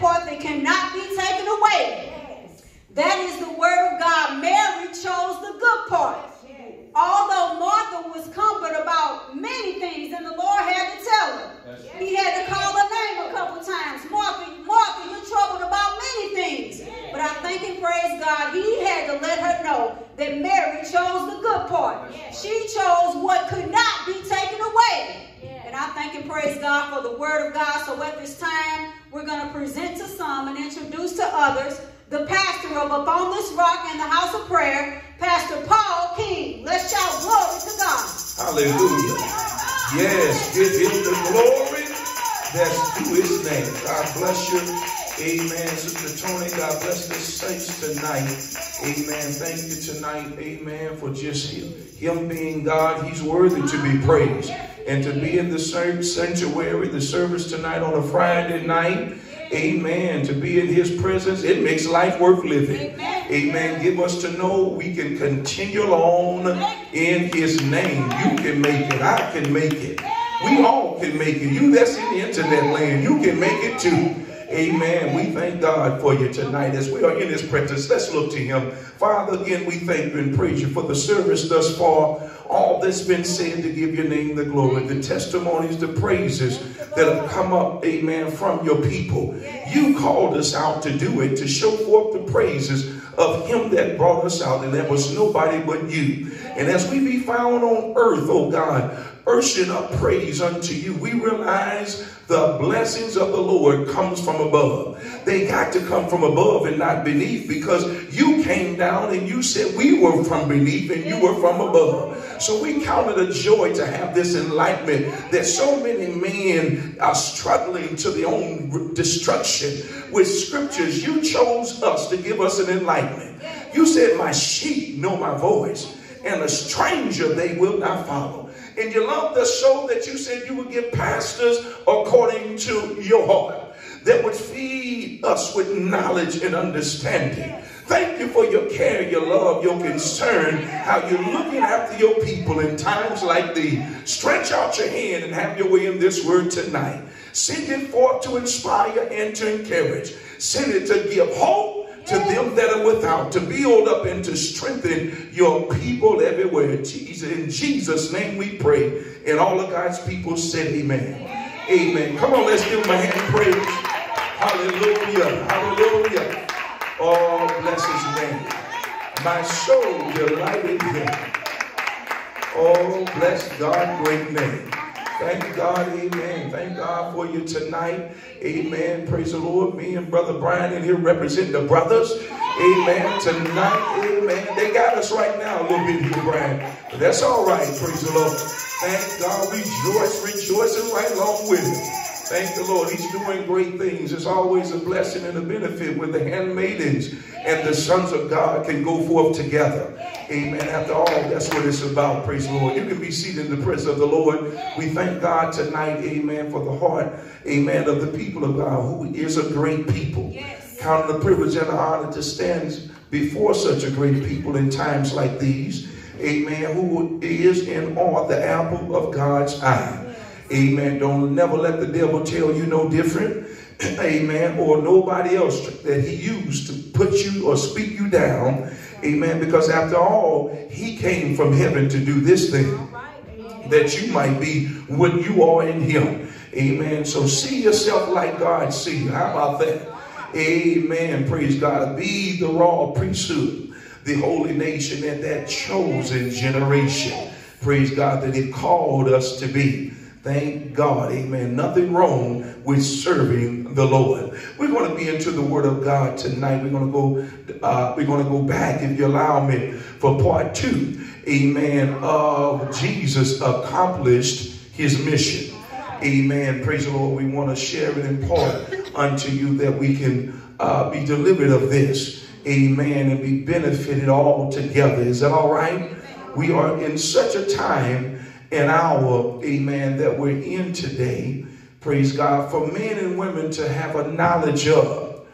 that part cannot be taken away. That is the word of God. Mary chose the good part. Although Martha was comforted about many things, and the Lord had to tell her. He had to call her name a couple times. Martha, Martha, you're troubled about many things. But I thank and praise God, he had to let her know that Mary chose the good part. She chose what could not be taken away. And I thank and praise God for the word of God. So at this time, we're going to present to some and introduce to others the pastor of Upon This Rock in the House of Prayer, Pastor Paul King. Let's shout glory to God. Hallelujah. Yes, give him the glory that's due his name. God bless you. Amen. Sister Tony, God bless the saints tonight. Amen. Thank you tonight. Amen. For just him, him being God. He's worthy to be praised. And to be in the sanctuary, the service tonight on a Friday night. Amen. To be in his presence, it makes life worth living. Amen. Give us to know we can continue on in his name. You can make it. I can make it. We all can make it. You that's in the internet land, you can make it too. Amen. We thank God for you tonight as we are in his presence. Let's look to him. Father, again, we thank you and praise you for the service thus far. All that's been said to give your name the glory, the testimonies, the praises that have come up, amen, from your people. You called us out to do it, to show forth the praises of him that brought us out, and that was nobody but you. And as we be found on earth, oh God, ushering up praise unto you, we realize the blessings of the Lord comes from above. They got to come from above and not beneath because you came down and you said we were from beneath and you were from above. So we count it a joy to have this enlightenment that so many men are struggling to their own destruction with scriptures. You chose us to give us an enlightenment. You said, my sheep know my voice and a stranger they will not follow. And you loved us so that you said you would give pastors according to your heart that would feed us with knowledge and understanding. Thank you for your care, your love, your concern, how you're looking after your people in times like these. Stretch out your hand and have your way in this word tonight. Send it forth to inspire and to encourage. Send it to give hope to them that are without, to build up and to strengthen your people everywhere. Jesus, in Jesus' name we pray. And all of God's people said amen. Amen. Come on, let's give him a hand praise. Hallelujah. Hallelujah. Oh, bless his name. My soul delighted him. Oh, bless God, great name. Thank God, amen. Thank God for you tonight. Amen. Praise the Lord. Me and Brother Brian in here represent the brothers. Amen. Tonight, amen. They got us right now a little bit here, Brian. But that's all right. Praise the Lord. Thank God. Rejoice, rejoicing right along with him. Thank the Lord. He's doing great things. It's always a blessing and a benefit when the handmaidens and the sons of God can go forth together. Amen. After all, that's what it's about. Praise the Lord. You can be seated in the presence of the Lord. We thank God tonight, amen, for the heart, amen, of the people of God who is a great people. Yes. Count the privilege and the honor to stand before such a great people in times like these. Amen. Who is in awe the apple of God's eye. Amen. Don't never let the devil tell you no different. Amen. Or nobody else that he used to put you or speak you down. Amen. Because after all, he came from heaven to do this thing that you might be what you are in him. Amen. So see yourself like God see you. How about that? Amen. Praise God. Be the royal priesthood, the holy nation, and that chosen generation. Praise God that He called us to be. Thank God, amen. Nothing wrong with serving the Lord. We're going to be into the Word of God tonight. We're going to go. Uh, we're going to go back, if you allow me, for part two. Amen. Of Jesus accomplished His mission. Amen. Praise the Lord. We want to share it in part unto you that we can uh, be delivered of this. Amen. And be benefited all together. Is that all right? We are in such a time in our, amen, that we're in today, praise God, for men and women to have a knowledge of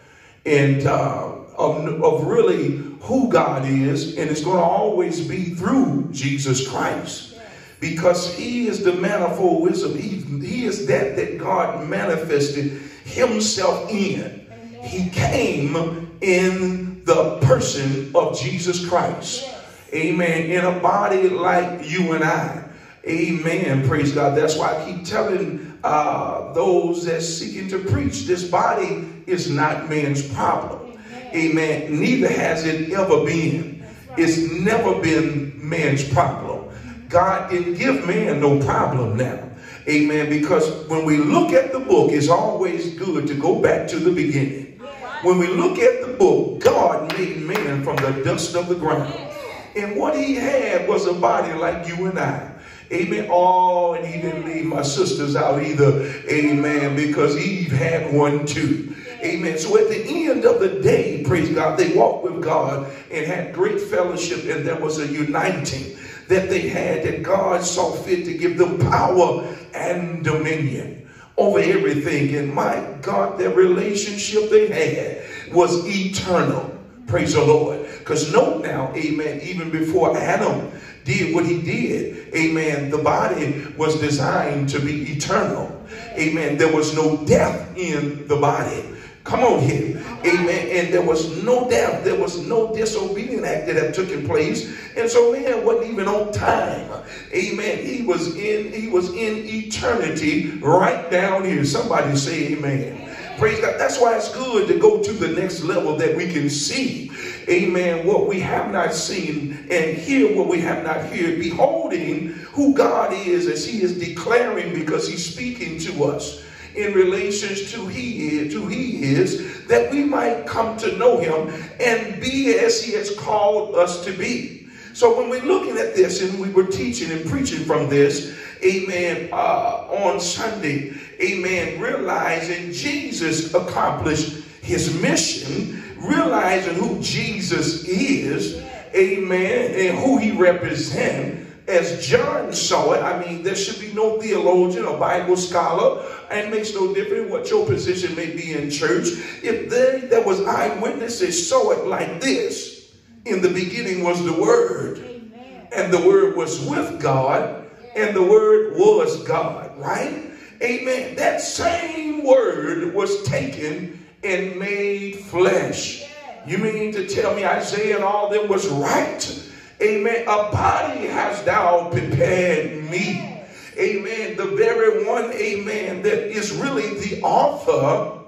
and uh, of, of really who God is, and it's going to always be through Jesus Christ. Because he is the manifold wisdom. He, he is that that God manifested himself in. He came in the person of Jesus Christ. Amen. In a body like you and I. Amen. Praise God. That's why I keep telling uh, those that seeking to preach, this body is not man's problem. Amen. Neither has it ever been. It's never been man's problem. God didn't give man no problem now. Amen. Because when we look at the book, it's always good to go back to the beginning. When we look at the book, God made man from the dust of the ground. And what he had was a body like you and I. Amen. Oh, and he didn't leave my sisters out either. Amen. Because Eve had one too. Amen. So at the end of the day, praise God, they walked with God and had great fellowship, and there was a uniting that they had that God saw fit to give them power and dominion over everything. And my God, that relationship they had was eternal. Praise the Lord. Because note now, amen, even before Adam did what he did, amen, the body was designed to be eternal. Amen. There was no death in the body. Come on here. Amen. And there was no death. There was no disobedient act that had taken place. And so man wasn't even on time. Amen. He was in, he was in eternity right down here. Somebody say amen. Praise God. That's why it's good to go to the next level that we can see, amen, what we have not seen and hear what we have not heard, beholding who God is as he is declaring because he's speaking to us in relations to he is, to he is, that we might come to know him and be as he has called us to be. So when we're looking at this and we were teaching and preaching from this, amen, uh, on Sunday, amen, realizing Jesus accomplished his mission, realizing who Jesus is, amen, and who he represents, as John saw it, I mean, there should be no theologian or Bible scholar, and it makes no difference what your position may be in church. If they that was eyewitnesses saw it like this, in the beginning was the Word, Amen. and the Word was with God, and the Word was God, right? Amen. That same Word was taken and made flesh. You mean to tell me Isaiah and all them was right? Amen. A body has thou prepared me. Amen. The very one, amen, that is really the author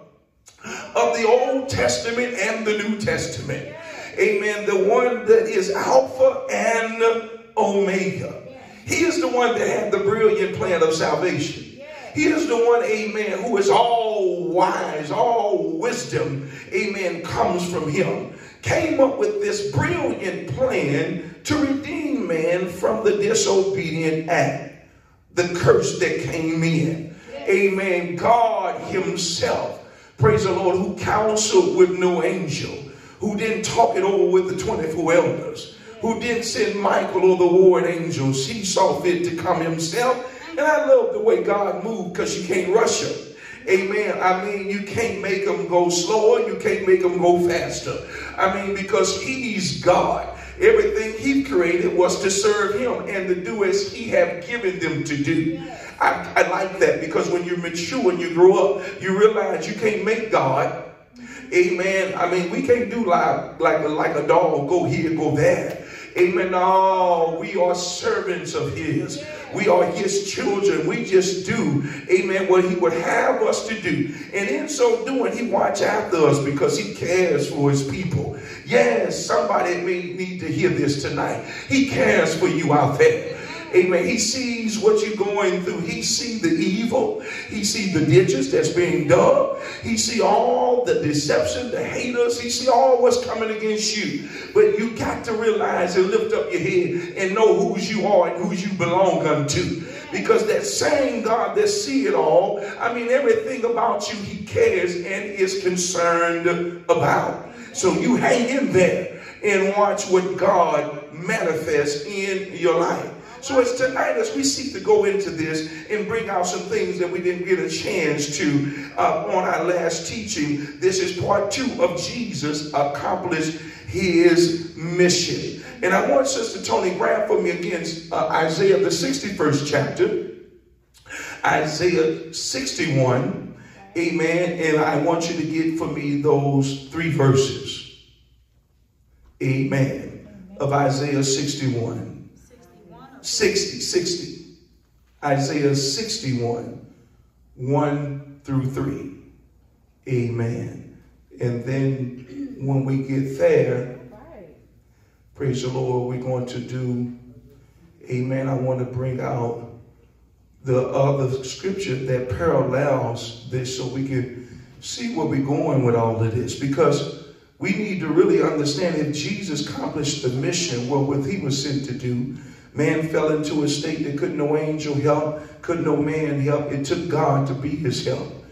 of the Old Testament and the New Testament. Amen. The one that is Alpha and Omega. He is the one that had the brilliant plan of salvation. He is the one, amen, who is all wise, all wisdom, amen, comes from him. Came up with this brilliant plan to redeem man from the disobedient act, the curse that came in. Amen. God Himself, praise the Lord, who counseled with no angel, who didn't talk it over with the 24 elders, who didn't send Michael or the ward angels. He saw fit to come Himself. And I love the way God moved because you can't rush Him. Amen. I mean, you can't make them go slower. You can't make them go faster. I mean, because he's God. Everything he created was to serve him and to do as he have given them to do. I, I like that because when you mature and you grow up, you realize you can't make God. Amen. I mean, we can't do like, like, like a dog, go here, go there. Amen. No, we are servants of his. We are his children. We just do, amen, what he would have us to do. And in so doing, he watch after us because he cares for his people. Yes, somebody may need to hear this tonight. He cares for you out there. Amen. He sees what you're going through. He sees the evil. He sees the ditches that's being dug. He see all the deception, the haters. He see all what's coming against you. But you got to realize and lift up your head and know whose you are and whose you belong unto. Because that same God that see it all, I mean, everything about you, he cares and is concerned about. So you hang in there and watch what God manifests in your life. So as tonight, as we seek to go into this and bring out some things that we didn't get a chance to uh, on our last teaching, this is part two of Jesus accomplished his mission. And I want Sister Tony grab for me again uh, Isaiah the 61st chapter, Isaiah 61 Amen. And I want you to get for me those three verses. Amen. Of Isaiah 61. 60, 60. Isaiah 61, 1 through 3. Amen. And then when we get there, praise the Lord, we're going to do, amen. I want to bring out the other scripture that parallels this so we can see where we're going with all of this. Because we need to really understand if Jesus accomplished the mission what he was sent to do, man fell into a state that could no angel help, could no man help. It took God to be his help.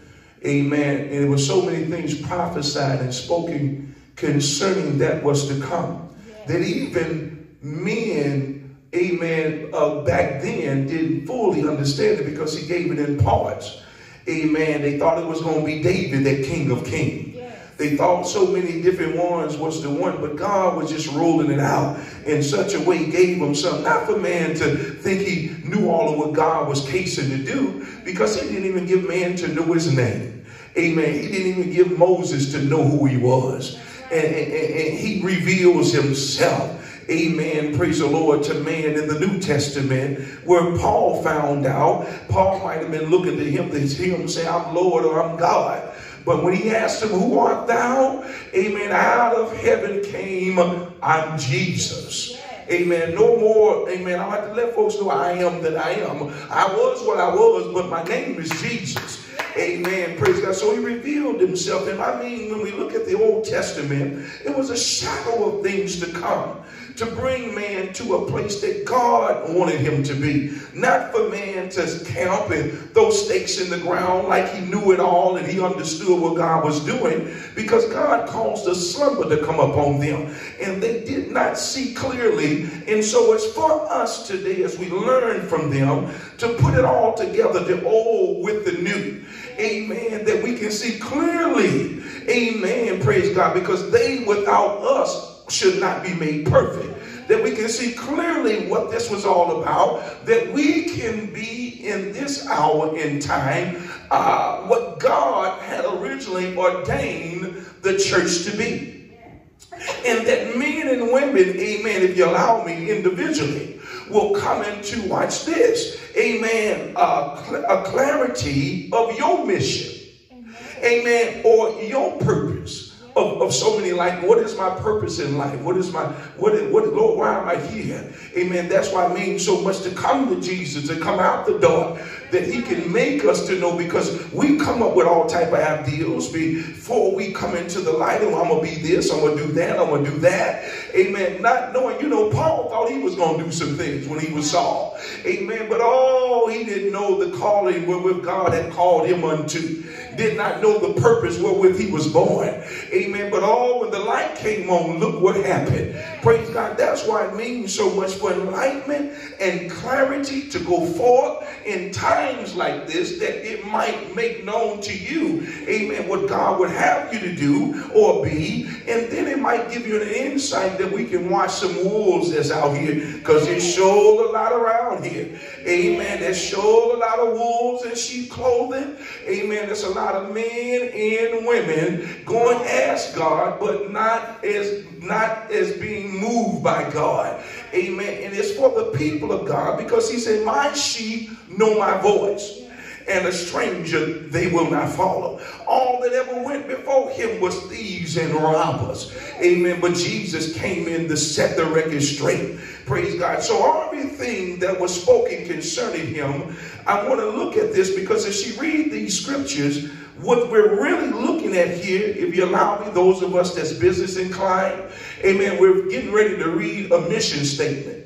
Amen. And there were so many things prophesied and spoken concerning that was to come. That even men, amen, uh, back then didn't fully understand it because he gave it in parts. Amen. They thought it was going to be David, that king of kings. They thought so many different ones was the one, but God was just rolling it out in such a way, gave them something. Not for man to think he knew all of what God was casing to do, because he didn't even give man to know his name. Amen. He didn't even give Moses to know who he was. And, and, and he reveals himself amen, praise the Lord, to man in the New Testament, where Paul found out, Paul might have been looking to him to hear him say, I'm Lord or I'm God. But when he asked him, Who art thou? Amen. Out of heaven came, I'm Jesus. Amen. No more. Amen. I like to let folks know I am that I am. I was what I was, but my name is Jesus. Amen. Praise God. So he revealed himself. And I mean, when we look at the Old Testament, it was a shadow of things to come to bring man to a place that God wanted him to be. Not for man to camp and throw stakes in the ground like he knew it all and he understood what God was doing because God caused a slumber to come upon them and they did not see clearly. And so it's for us today as we learn from them to put it all together, the old oh, with the new. Amen. That we can see clearly. Amen. Praise God. Because they without us should not be made perfect. That we can see clearly what this was all about, that we can be in this hour in time uh, what God had originally ordained the church to be. And that men and women, amen, if you allow me individually, will come into, watch this, amen, cl- a clarity of your mission, amen, or your purpose of, of so many like what is my purpose in life? What is my what is, what lord why am i here? Amen. That's why it means so much to come to jesus and come out the door that he can make us to know because we come up with all type of ideals before we come into the light oh i'm gonna be this i'm gonna do that i'm gonna do that. Amen. Not knowing you know paul thought he was gonna do some things when he was saul. Amen. But oh he didn't know the calling wherewith god had called him unto did not know the purpose wherewith he was born. Amen. But all when the light came on, look what happened. Praise God. That's why it means so much for enlightenment and clarity to go forth in times like this that it might make known to you, amen, what God would have you to do or be. And then it might give you an insight that we can watch some wolves that's out here because there's sure a lot around here. Amen. There's sure a lot of wolves in sheep clothing. Amen. There's a lot of men and women going ask God, but not as not as being moved by God. Amen. And it's for the people of God because he said, My sheep know my voice and a stranger they will not follow. All that ever went before him was thieves and robbers. Amen. But Jesus came in to set the record straight. Praise God. So everything that was spoken concerning him, I want to look at this because as you read these scriptures, what we're really looking at here, if you allow me, those of us that's business inclined, amen, we're getting ready to read a mission statement.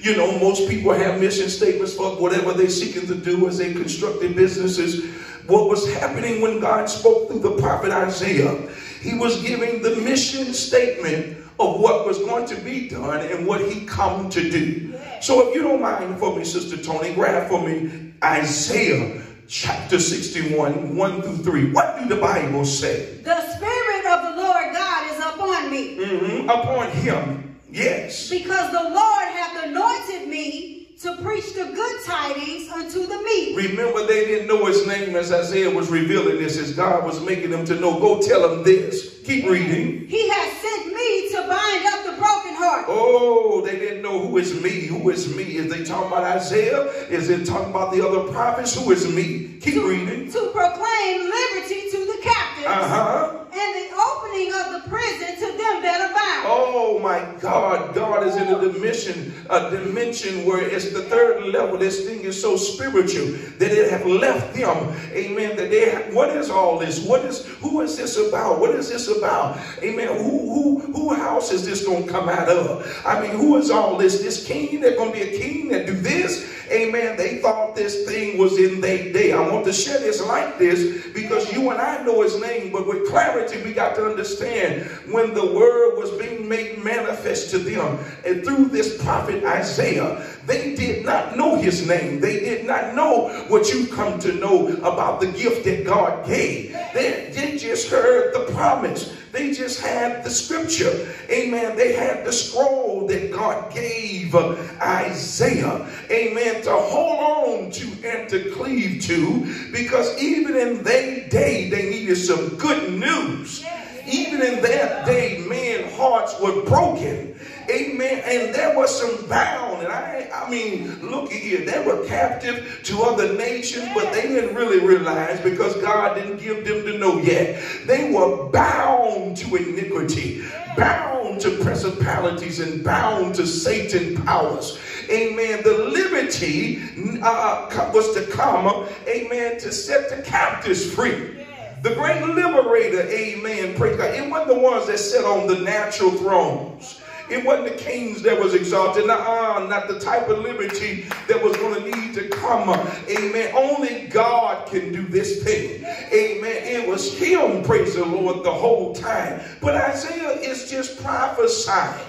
You know, most people have mission statements for whatever they're seeking to do as they construct their businesses. What was happening when God spoke through the prophet Isaiah? He was giving the mission statement of what was going to be done and what he come to do. So if you don't mind for me, Sister Tony, grab for me Isaiah chapter 61, 1 through 3. What do the Bible say? The Spirit of the Lord God is upon me. Mm-hmm. Upon him, yes. Because the Lord hath anointed me to preach the good tidings unto the meek. Remember, they didn't know his name as Isaiah was revealing this, as God was making them to know. Go tell them this. Keep reading. He has sent me to bind up the broken heart. Oh, they didn't know who is me. Who is me? Is they talking about Isaiah? Is it talking about the other prophets? Who is me? Keep to, reading. To proclaim liberty to the captives. Uh-huh. And the opening of the prison to them that bound. Oh my God, God is in a dimension, a dimension where it's the third level. This thing is so spiritual that it have left them. Amen. That they have, what is all this? What is who is this about? What is this about? Amen. Who who who house is this gonna come out of? I mean, who is all this? This king that gonna be a king that do this? Amen. They thought this thing was in their day. I want to share this like this because you and I know his name, but with clarity, we got to understand when the word was being made manifest to them and through this prophet Isaiah, they did not know his name. They did not know what you come to know about the gift that God gave. They, they just heard the promise. They just had the scripture. Amen. They had the scroll that God gave Isaiah. Amen. To hold on to and to cleave to because even in their day, they needed some good news. Even in that day, men's hearts were broken. Amen. And there was some bound. And I, I mean, look at here. They were captive to other nations, but they didn't really realize because God didn't give them to know yet. They were bound to iniquity, bound to principalities, and bound to Satan powers. Amen. The liberty uh, was to come, amen, to set the captives free. The great liberator, amen, praise God. It wasn't the ones that sat on the natural thrones. It wasn't the kings that was exalted. Nah, uh, not the type of liberty that was going to need to come. Amen. Only God can do this thing. Amen. It was him, praise the Lord, the whole time. But Isaiah is just prophesying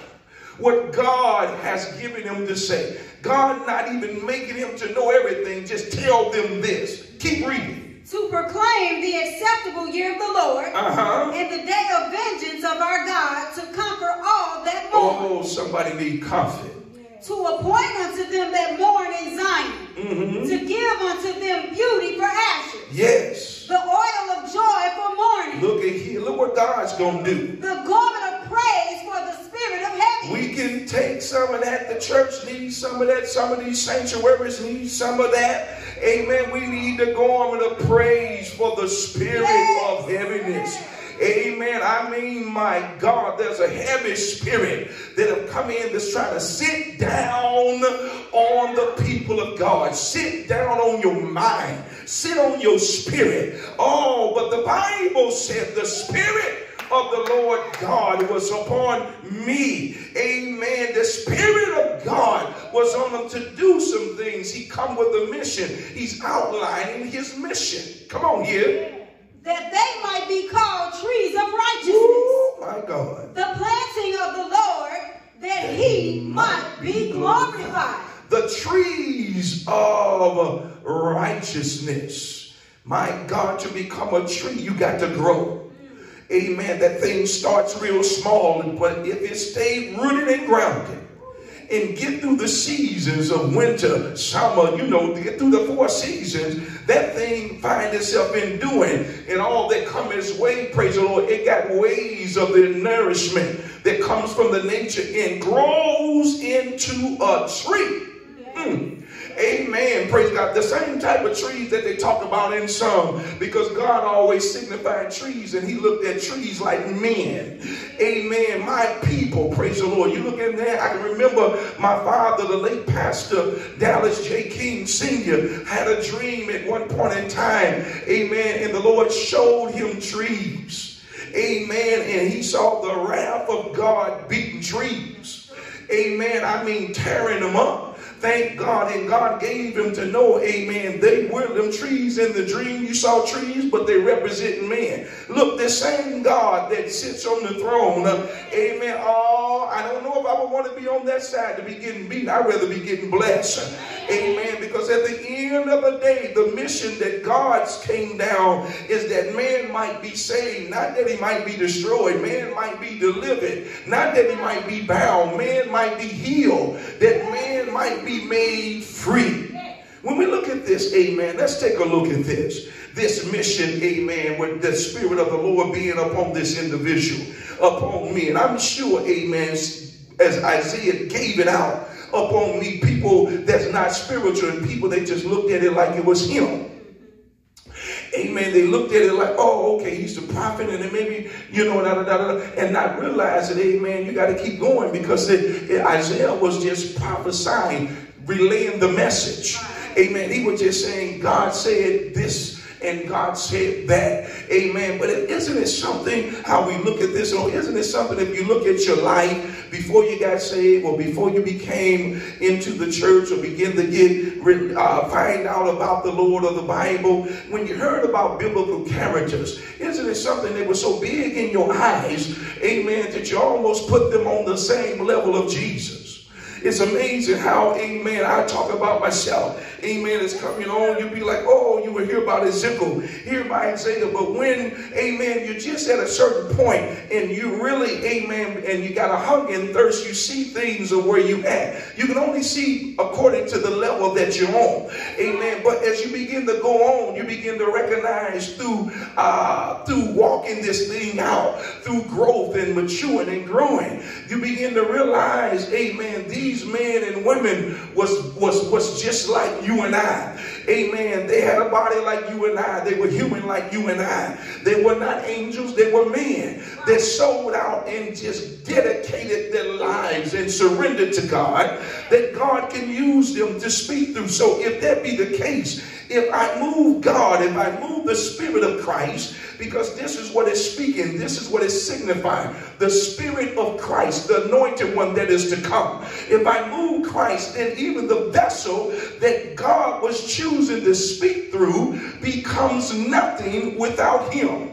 what God has given him to say. God not even making him to know everything, just tell them this. Keep reading to proclaim the acceptable year of the Lord uh-huh. and the day of vengeance of our God to conquer all that mourn. Oh, somebody need comfort. To appoint unto them that mourn in Zion, mm-hmm. to give unto them beauty for ashes. Yes. The oil of joy for mourning. Look at here. Look what God's going to do. The garment of praise for the spirit of heaviness. We can take some of that. The church needs some of that. Some of these sanctuaries need some of that. Amen. We need the garment of praise for the spirit yes. of heaviness. Amen. I mean, my God, there's a heavy spirit that have come in that's trying to sit down on the people of God. Sit down on your mind. Sit on your spirit. Oh, but the Bible said the spirit of the Lord God was upon me. Amen. The Spirit of God was on him to do some things. He come with a mission. He's outlining his mission. Come on here. That they might be called trees of righteousness. Ooh, my God. The planting of the Lord that he might be glorified. The trees of righteousness. My God, to become a tree, you got to grow amen, that thing starts real small, but if it stay rooted and grounded, and get through the seasons of winter, summer, you know, get through the four seasons, that thing find itself in doing and all that come its way, praise the Lord, it got ways of the nourishment that comes from the nature and grows into a tree. Mm. Amen. Praise God. The same type of trees that they talk about in some, because God always signified trees and he looked at trees like men. Amen. My people, praise the Lord. You look in there, I can remember my father, the late pastor Dallas J. King Sr., had a dream at one point in time. Amen. And the Lord showed him trees. Amen. And he saw the wrath of God beating trees. Amen. I mean, tearing them up. Thank God. And God gave him to know, amen, they were them trees in the dream. You saw trees, but they represent men. Look, the same God that sits on the throne. Uh, amen. Oh, I don't know if I would want to be on that side to be getting beat. I'd rather be getting blessed. Amen. Because at the end of the day, the mission that God's came down is that man might be saved, not that he might be destroyed. Man might be delivered, not that he might be bound. Man might be healed, that man might be made free. When we look at this, amen, let's take a look at this. This mission, amen, with the Spirit of the Lord being upon this individual, upon me. And I'm sure, amen, as Isaiah gave it out upon me, people that's not spiritual and people, they just looked at it like it was him. Amen. They looked at it like, oh, okay, he's the prophet, and then maybe, you know, da, da, da, and not realize that, amen, you got to keep going because it, it, Isaiah was just prophesying, relaying the message. Amen. He was just saying, God said this and God said that. Amen. But isn't it something how we look at this? Or isn't it something if you look at your life before you got saved or before you became into the church or begin to get uh, find out about the Lord or the Bible, when you heard about biblical characters, isn't it something that was so big in your eyes, amen, that you almost put them on the same level of Jesus? It's amazing how, amen, I talk about myself. Amen, it's coming on. You'll be like, oh, you will hear about Ezekiel, hear about Isaiah. But when, amen, you're just at a certain point and you really, amen, and you got a hunger and thirst, you see things of where you at. You can only see according to the level that you're on. Amen. But as you begin to go on, you begin to recognize through uh, through walking this thing out, through growth and maturing and growing, you begin to realize, amen, these these men and women was, was, was just like you and I. Amen. They had a body like you and I. They were human like you and I. They were not angels, they were men that sold out and just dedicated their lives and surrendered to God, that God can use them to speak through. So if that be the case, if I move God, if I move the Spirit of Christ, because this is what it's speaking, this is what it's signifying the Spirit of Christ, the anointed one that is to come. If I move Christ, then even the vessel that God was choosing to speak through becomes nothing without Him.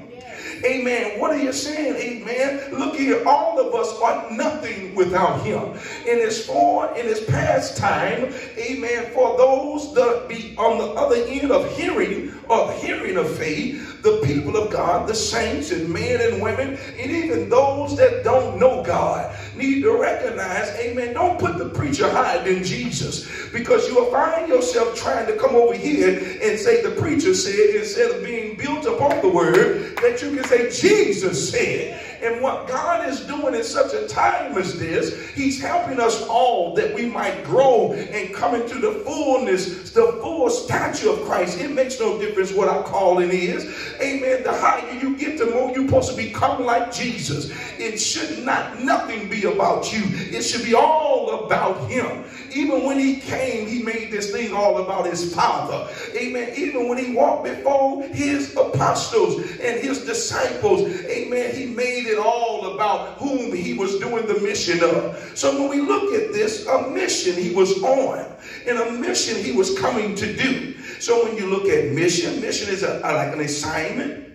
Amen. What are you saying? Amen. Look here, all of us are nothing without him. In his form, in his past time, amen, for those that be on the other end of hearing, of hearing of faith, the people of God, the saints and men and women, and even those that don't know God need to recognize, amen, don't put the preacher higher than Jesus because you will find yourself trying to come over here and say the preacher said instead of being built upon the word that you can say Jesus said. And what God is doing in such a time as this, He's helping us all that we might grow and come into the fullness, the full stature of Christ. It makes no difference what our calling is. Amen. The higher you get, the more you're supposed to become like Jesus. It should not nothing be about you. It should be all about Him. Even when He came, He made this thing all about His Father. Amen. Even when He walked before His apostles and His disciples, Amen. He made it all about whom he was doing the mission of. So when we look at this, a mission he was on and a mission he was coming to do. So when you look at mission, mission is a, like an assignment.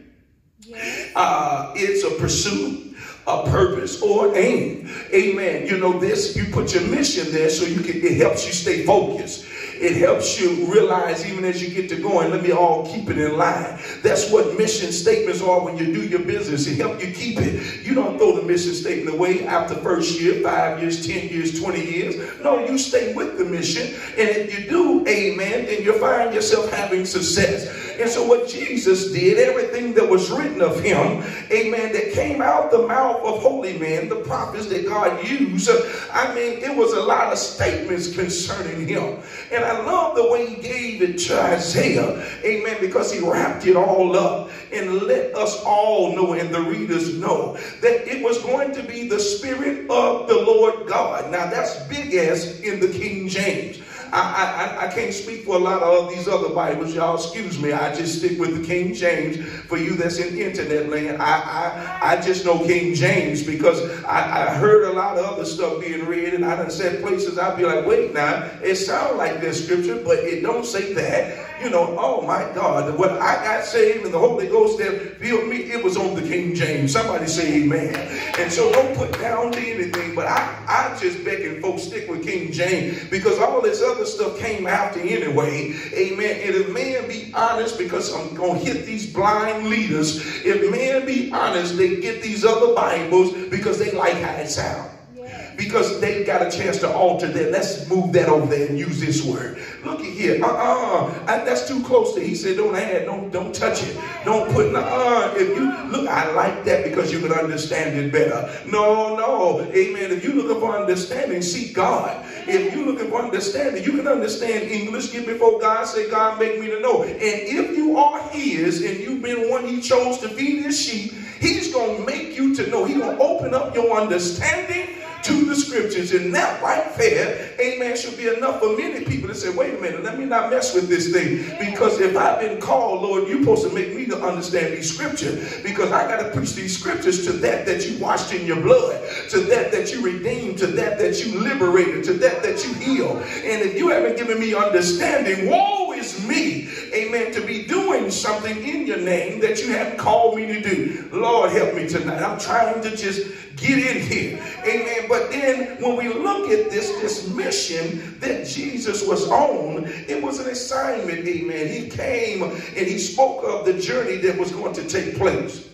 Yes. Uh, it's a pursuit, a purpose, or aim. Amen. You know this, you put your mission there so you can, it helps you stay focused. It helps you realize even as you get to going, let me all keep it in line. That's what mission statements are when you do your business. It helps you keep it. You don't throw the mission statement away after first year, five years, 10 years, 20 years. No, you stay with the mission. And if you do, amen, then you'll find yourself having success. And so what Jesus did, everything that was written of him, amen, that came out the mouth of holy men, the prophets that God used, I mean, it was a lot of statements concerning him. And I love the way he gave it to Isaiah, amen, because he wrapped it all up and let us all know and the readers know that it was going to be the Spirit of the Lord God. Now that's big as in the King James. I, I, I can't speak for a lot of these other Bibles, y'all. Excuse me. I just stick with the King James. For you that's in internet land, I, I, I just know King James because I, I heard a lot of other stuff being read, and I done said places I'd be like, wait now, it sounds like this scripture, but it don't say that. You know, oh my God, when I got saved and the Holy Ghost that filled me, it was on the King James. Somebody say amen. And so don't put down to anything, but I, I just begging folks stick with King James because all this other stuff came after anyway. Amen. And if man be honest, because I'm going to hit these blind leaders, if man be honest, they get these other Bibles because they like how it sounds because they got a chance to alter that. Let's move that over there and use this word. Look at here. Uh-uh. That's too close to He said, don't add, don't, don't touch it. Don't put, uh-uh. If you, look, I like that because you can understand it better. No, no. Amen. If you're looking for understanding, seek God. If you're looking for understanding, you can understand English. Get before God, say, God, make me to know. And if you are His and you've been one He chose to feed His sheep, He's going to make you to know. He's to open up your understanding to the scriptures. And that right there, amen, should be enough for many people to say, wait a minute, let me not mess with this thing. Because if I've been called, Lord, you're supposed to make me to understand these scriptures. Because I got to preach these scriptures to that that you washed in your blood, to that that you redeemed, to that that you liberated, to that that you healed. And if you haven't given me understanding, woe is me, amen, to be doing something in your name that you haven't called me to do. Lord, help me tonight. I'm trying to just get in here. Amen. But then when we look at this, this mission that Jesus was on, it was an assignment. Amen. He came and he spoke of the journey that was going to take place.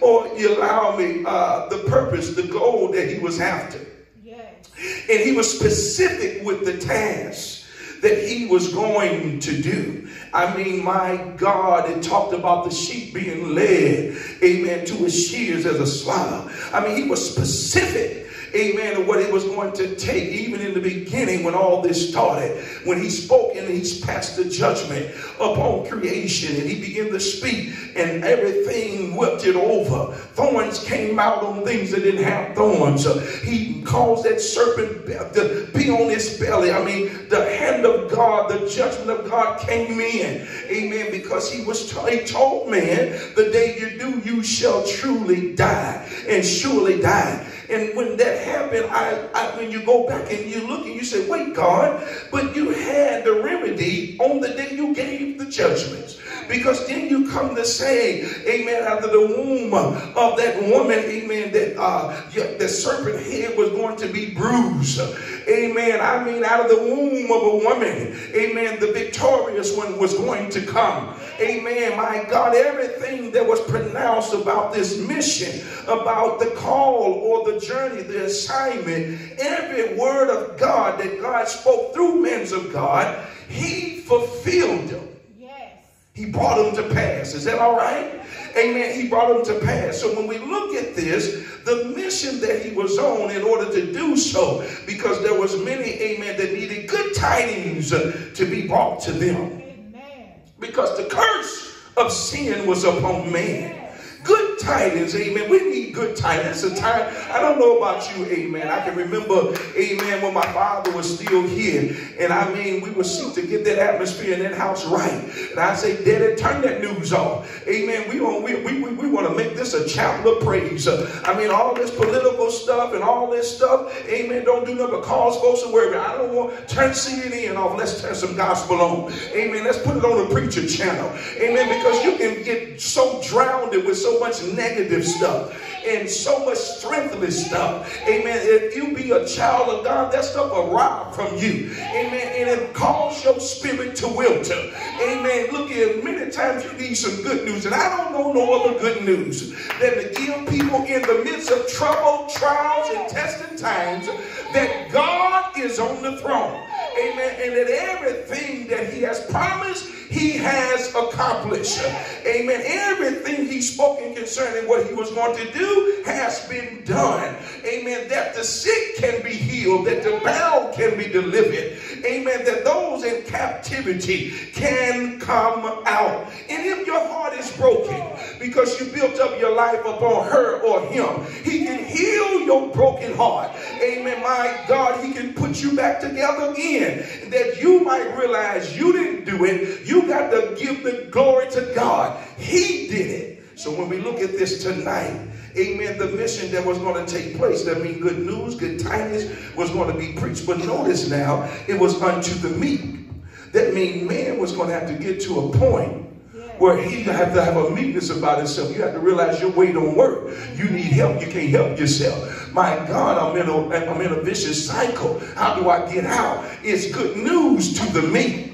Or you allow me, uh, the purpose, the goal that he was after. Yes. And he was specific with the task that he was going to do. I mean, my God, it talked about the sheep being led, amen, to his shears as a slaughter. I mean, he was specific amen, of what it was going to take, even in the beginning when all this started, when he spoke and he passed the judgment upon creation and he began to speak and everything whipped it over. Thorns came out on things that didn't have thorns. He caused that serpent to be on his belly. I mean, the hand of God, the judgment of God came in. Amen. Because he was he told man, the day you do, you shall truly die and surely die. And when that happened, I, I, when you go back and you look and you say, wait, God, but you had the remedy on the day you gave the judgments. Because then you come to say, amen, out of the womb of that woman, amen, that uh, the serpent head was going to be bruised. Amen. I mean, out of the womb of a woman, amen, the victorious one was going to come. Amen. My God, everything that was pronounced about this mission, about the call or the journey, the assignment, every word of God that God spoke through men of God, he fulfilled them. Yes. He brought them to pass. Is that all right? Amen. He brought them to pass. So when we look at this, the mission that he was on in order to do so, because there was many, amen, that needed good tidings uh, to be brought to them. Amen. Because the curse of sin was upon man. Good tidings, amen. We need good tidings. It's a time, I don't know about you, amen. I can remember, amen, when my father was still here. And I mean, we would seek to get that atmosphere in that house right. And I say, Daddy, turn that news off. Amen. We don't we, we, we, we want to make this a chapel of praise. I mean, all this political stuff and all this stuff, amen, don't do nothing but cause folks to worry. I don't want turn CNN off. Let's turn some gospel on. Amen. Let's put it on the preacher channel. Amen. Because you can get so drowned with so so much negative stuff and so much strengthless stuff. Amen. If you be a child of God, that stuff will rob from you. Amen. And it cause your spirit to wilter. Amen. Look at many times you need some good news. And I don't know no other good news than to give people in the midst of trouble, trials, and testing times that God is on the throne. Amen. And that everything that he has promised he has accomplished. Amen. Everything he's spoken concerning what he was going to do has been done. Amen. That the sick can be healed, that the bound can be delivered. Amen. That those in captivity can come out. And if your heart is broken because you built up your life upon her or him, he can heal your broken heart. Amen. My God, he can put you back together again. That you might realize you didn't do it. You got to give the glory to God. He did it. So when we look at this tonight, amen, the mission that was going to take place, that means good news, good tidings was going to be preached. But notice now, it was unto the meek. That means man was was going to have to get to a point where he had to have a meekness about himself. You have to realize your way don't work. You need help. You can't help yourself. My God, I'm in a, I'm in a vicious cycle. How do I get out? It's good news to the meek.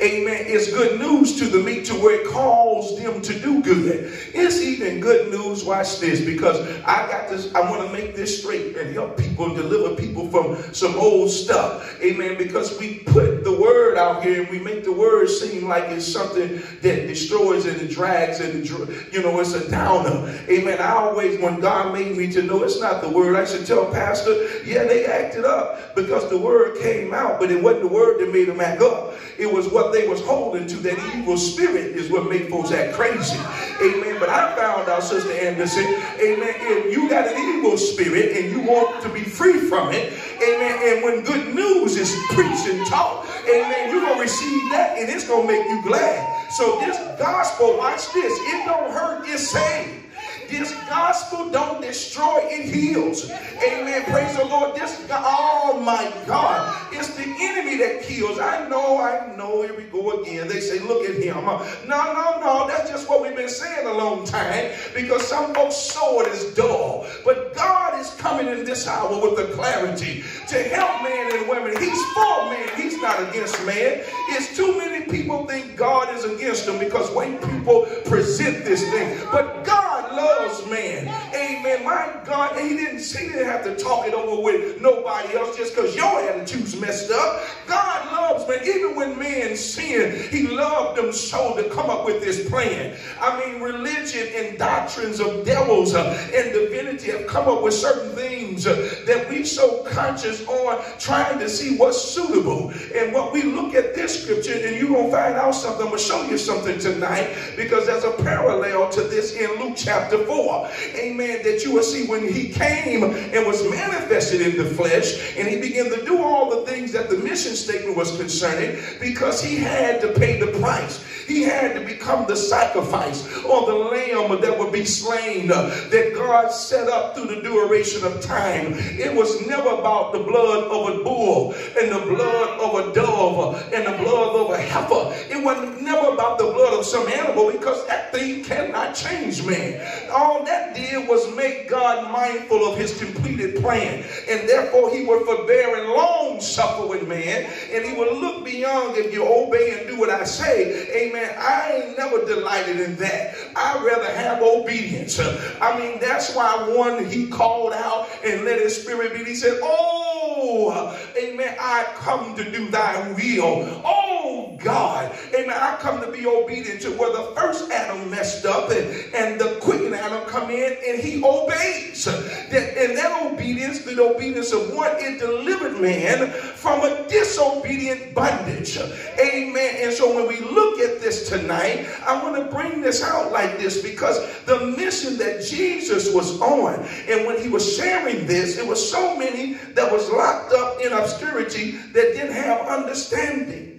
Amen. It's good news to the meek to where it calls them to do good. It's even good news, watch this, because I got this, I want to make this straight and help people and deliver people from some old stuff. Amen. Because we put the word out here and we make the word seem like it's something that destroys and it drags and, it, you know, it's a downer. Amen. I always, when God made me to know it's not the word, I should tell Pastor, yeah, they acted up because the word came out, but it wasn't the word that made them act up. It was what they was holding to. That evil spirit is what made folks act crazy. Amen. But I found out, Sister Anderson, amen, if you got an evil spirit and you want to be free from it, amen, and when good news is preached and taught, amen, you're going to receive that and it's going to make you glad. So this gospel, watch this, it don't hurt, it saves. This gospel don't destroy, it heals. Amen. Praise the Lord. This, oh my God. It's the enemy that kills. I know, I know. Here we go again. They say, look at him. Uh, no, no, no. That's just what we've been saying a long time because some folks' sword is dull. But God is coming in this hour with the clarity to help men and women. He's for man. He's not against man. It's too many people think God is against them because white people present this thing. But God loves man. Amen. My God, he didn't, he didn't have to talk it over with nobody else just because your attitude's messed up. God loves man. Even when men sin, he loved them so to come up with this plan. I mean, religion and doctrines of devils uh, and divinity have come up with certain things uh, that we so conscious on trying to see what's suitable. And what we look at this scripture, and you're going to find out something. I'm going to show you something tonight because there's a parallel to this in Luke chapter 4. Amen. That you will see when he came and was manifested in the flesh and he began to do all the things that the mission statement was concerning because he had to pay the price. He had to become the sacrifice or the lamb that would be slain that God set up through the duration of time. It was never about the blood of a bull and the blood of a dove and the blood of a heifer. It was never about the blood of some animal because that thing cannot change man. All that did was make God mindful of his completed plan. And therefore he would forbear and long suffer with man. And he would look beyond if you obey and do what I say. Amen Amen. I ain't never delighted in that. I'd rather have obedience. I mean, that's why one he called out and let his spirit be. He said, Oh, amen. I come to do thy will. Oh, God. Amen. I come to be obedient to where the first Adam messed up and, and the quickened Adam come in and he obeys. That, and that obedience, the obedience of one, it delivered man from a disobedient bondage. Amen. And so when we look at this tonight, I want to bring this out like this because the mission that Jesus was on, and when he was sharing this, it was so many that was locked up in obscurity that didn't have understanding.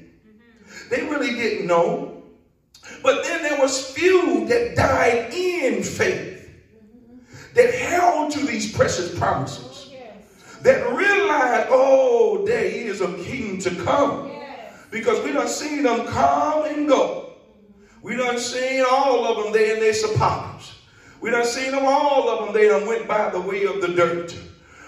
They really didn't know. But then there was few that died in faith that held to these precious promises that realized, oh, there is a king to come. Because we done seen them come and go. We done seen all of them there in their sepulchres. We done seen them all of them. They done went by the way of the dirt.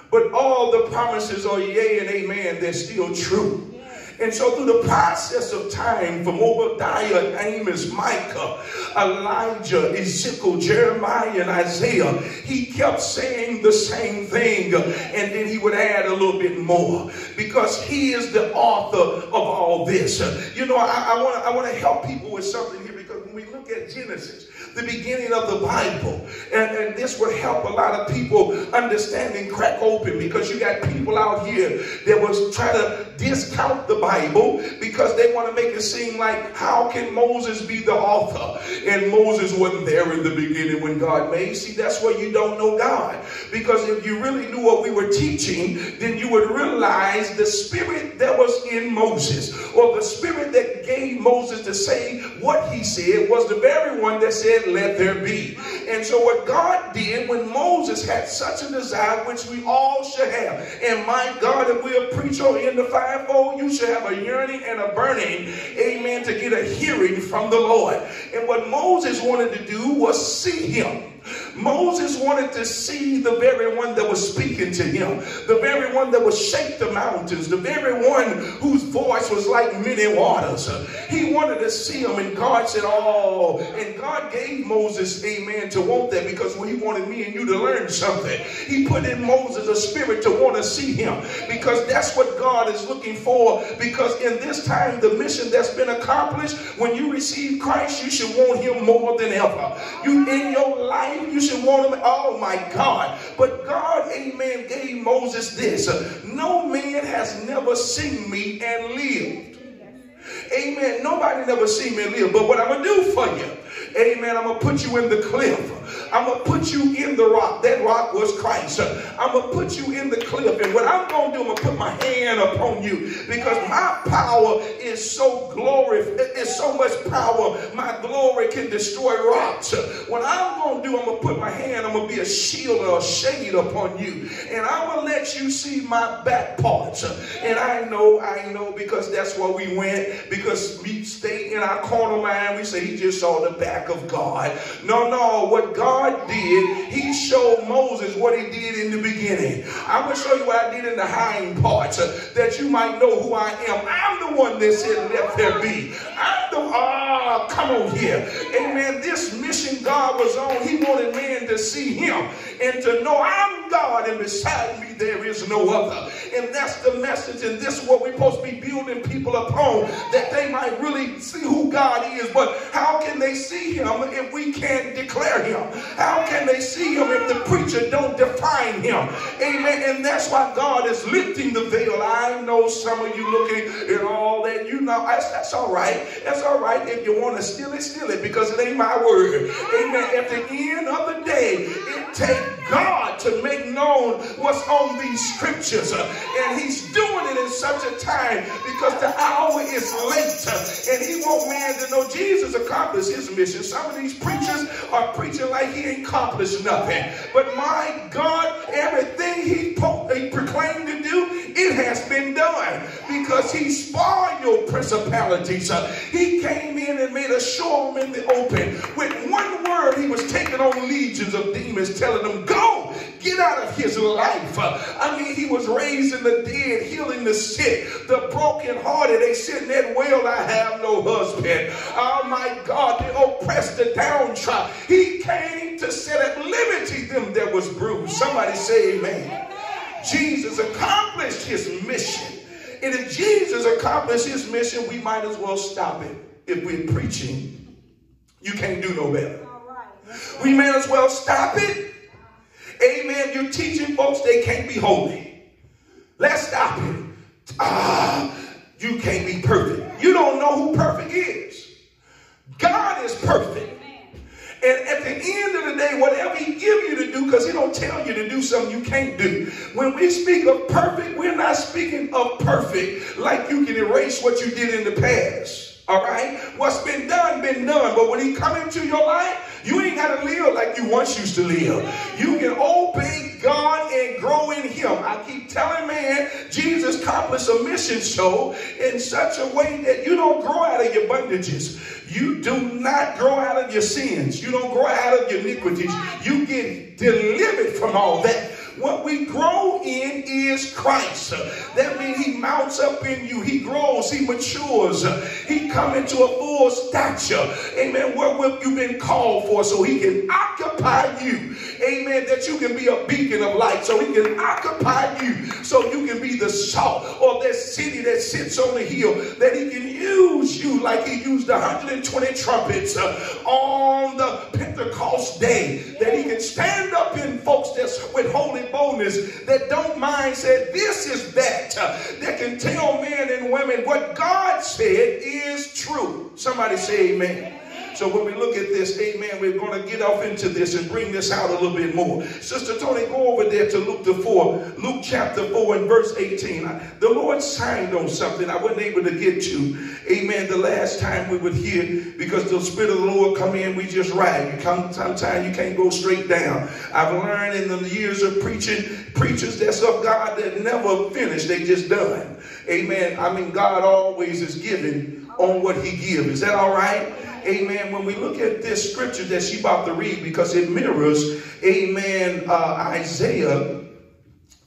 But all the promises are yea and amen. They're still true. And so through the process of time from Obadiah, Amos, Micah, Elijah, Ezekiel, Jeremiah, and Isaiah, he kept saying the same thing. And then he would add a little bit more because he is the author of all this. You know, I, I want I want to help people with something here because when we look at Genesis, the beginning of the Bible. And, and this would help a lot of people understanding crack open because you got people out here that was trying to discount the Bible because they want to make it seem like how can Moses be the author? And Moses wasn't there in the beginning when God made. See, that's where you don't know God. Because if you really knew what we were teaching, then you would realize the spirit that was in Moses or the spirit that gave Moses to say what he said was the very one that said, let there be. And so what God did when Moses had such a desire, which we all should have. And my God, if we're a preacher in the fivefold, you should have a yearning and a burning, amen, to get a hearing from the Lord. And what Moses wanted to do was see him. Moses wanted to see the very one that was speaking to him, the very one that would shake the mountains, the very one whose voice was like many waters. He wanted to see him, and God said, Oh, and God gave Moses, amen, to want that because he wanted me and you to learn something. He put in Moses a spirit to want to see him because that's what God is looking for. Because in this time, the mission that's been accomplished, when you receive Christ, you should want him more than ever. You in your life, you should want him. Oh my God. But God, amen, gave Moses this. No man has never seen me and lived. Amen. Nobody never seen me live. But what I'm going to do for you, amen, I'm going to put you in the cliff. I'm going to put you in the rock. That rock was Christ. I'm going to put you in the cliff. And what I'm going to do, I'm going to put my hand upon you because my power is so glory. It's so much power. My glory can destroy rocks. What I'm going to do, I'm going to put my hand, I'm going to be a shield or a shade upon you. And I'm going to let you see my back parts. And I know, I know, because that's where we went. Because we stay in our corner mind, we say he just saw the back of God. No, no, what God did, he showed Moses what he did in the beginning. I'm going to show you what I did in the hind parts uh, that you might know who I am. I'm the one that said, let there be. I'm the, ah, oh, come on here. Amen. This mission God was on, he wanted man to see him and to know I'm God and beside me there is no other. And that's the message and this is what we're supposed to be building people upon that they might really see who God is. But how can they see him if we can't declare him? How can they see him if the preacher don't define him? Amen. And that's why God is lifting the veil. I know some of you looking at all that. You know, that's, that's all right. That's all right. If you want to steal it, steal it because it ain't my word. Amen. At the end of the day, it takes God to make known what's on these scriptures. And he's doing it in such a time because the hour is late. And he wants man to know Jesus accomplished his mission. Some of these preachers are preaching like he accomplished nothing. But my God, everything he, he proclaimed to do, it has been done because he spoiled your principalities. He came in and made a show in the open. With one word, he was taking on legions of demons, telling them, go, get out of his life. I mean, he was raising the dead, healing the sick, the brokenhearted. They said in that well, I have no husband. Oh my God, the oppressed, the downtrodden. He came to set at liberty them that was bruised. Somebody say amen. Jesus accomplished his mission. And if Jesus accomplished his mission, we might as well stop it. If we're preaching, you can't do no better. We may as well stop it. Amen. You're teaching folks they can't be holy. Let's stop it. Ah, you can't be perfect. You don't know who perfect is. God is perfect. And at the end of the day, whatever he give you to do, because he don't tell you to do something you can't do. When we speak of perfect, we're not speaking of perfect like you can erase what you did in the past. All right? What's been done, been done. But when he come into your life, you ain't got to live like you once used to live. You can obey God and grow in him. I keep telling man, Jesus accomplished a mission show in such a way that you don't grow out of your bondages. You do not grow out of your sins. You don't grow out of your iniquities. You get delivered from all that. What we grow in is Christ. That means he mounts up in you. He grows. He matures. He come into a full stature. Amen. Wherewith you've been called for so he can occupy you. Amen. That you can be a beacon of light. So he can occupy you. So you can be the salt of that city that sits on the hill. That he can use you like he used the 120 trumpets uh, on the Pentecost day. That he can stand up in folks that's with holy boldness that don't mind said this is that uh, that can tell men and women what God said is true. Somebody say amen. So when we look at this, amen, we're going to get off into this and bring this out a little bit more. Sister Tony, go over there to Luke the 4, Luke chapter 4 and verse 18. The Lord signed on something I wasn't able to get to, amen, the last time we were here because the Spirit of the Lord come in, we just ride. You come, sometimes you can't go straight down. I've learned in the years of preaching, preachers that's of God that never finish, they just done. Amen. I mean, God always is giving on what he gives. Is that all right? Amen, when we look at this scripture that she about to read, because it mirrors, amen, uh, Isaiah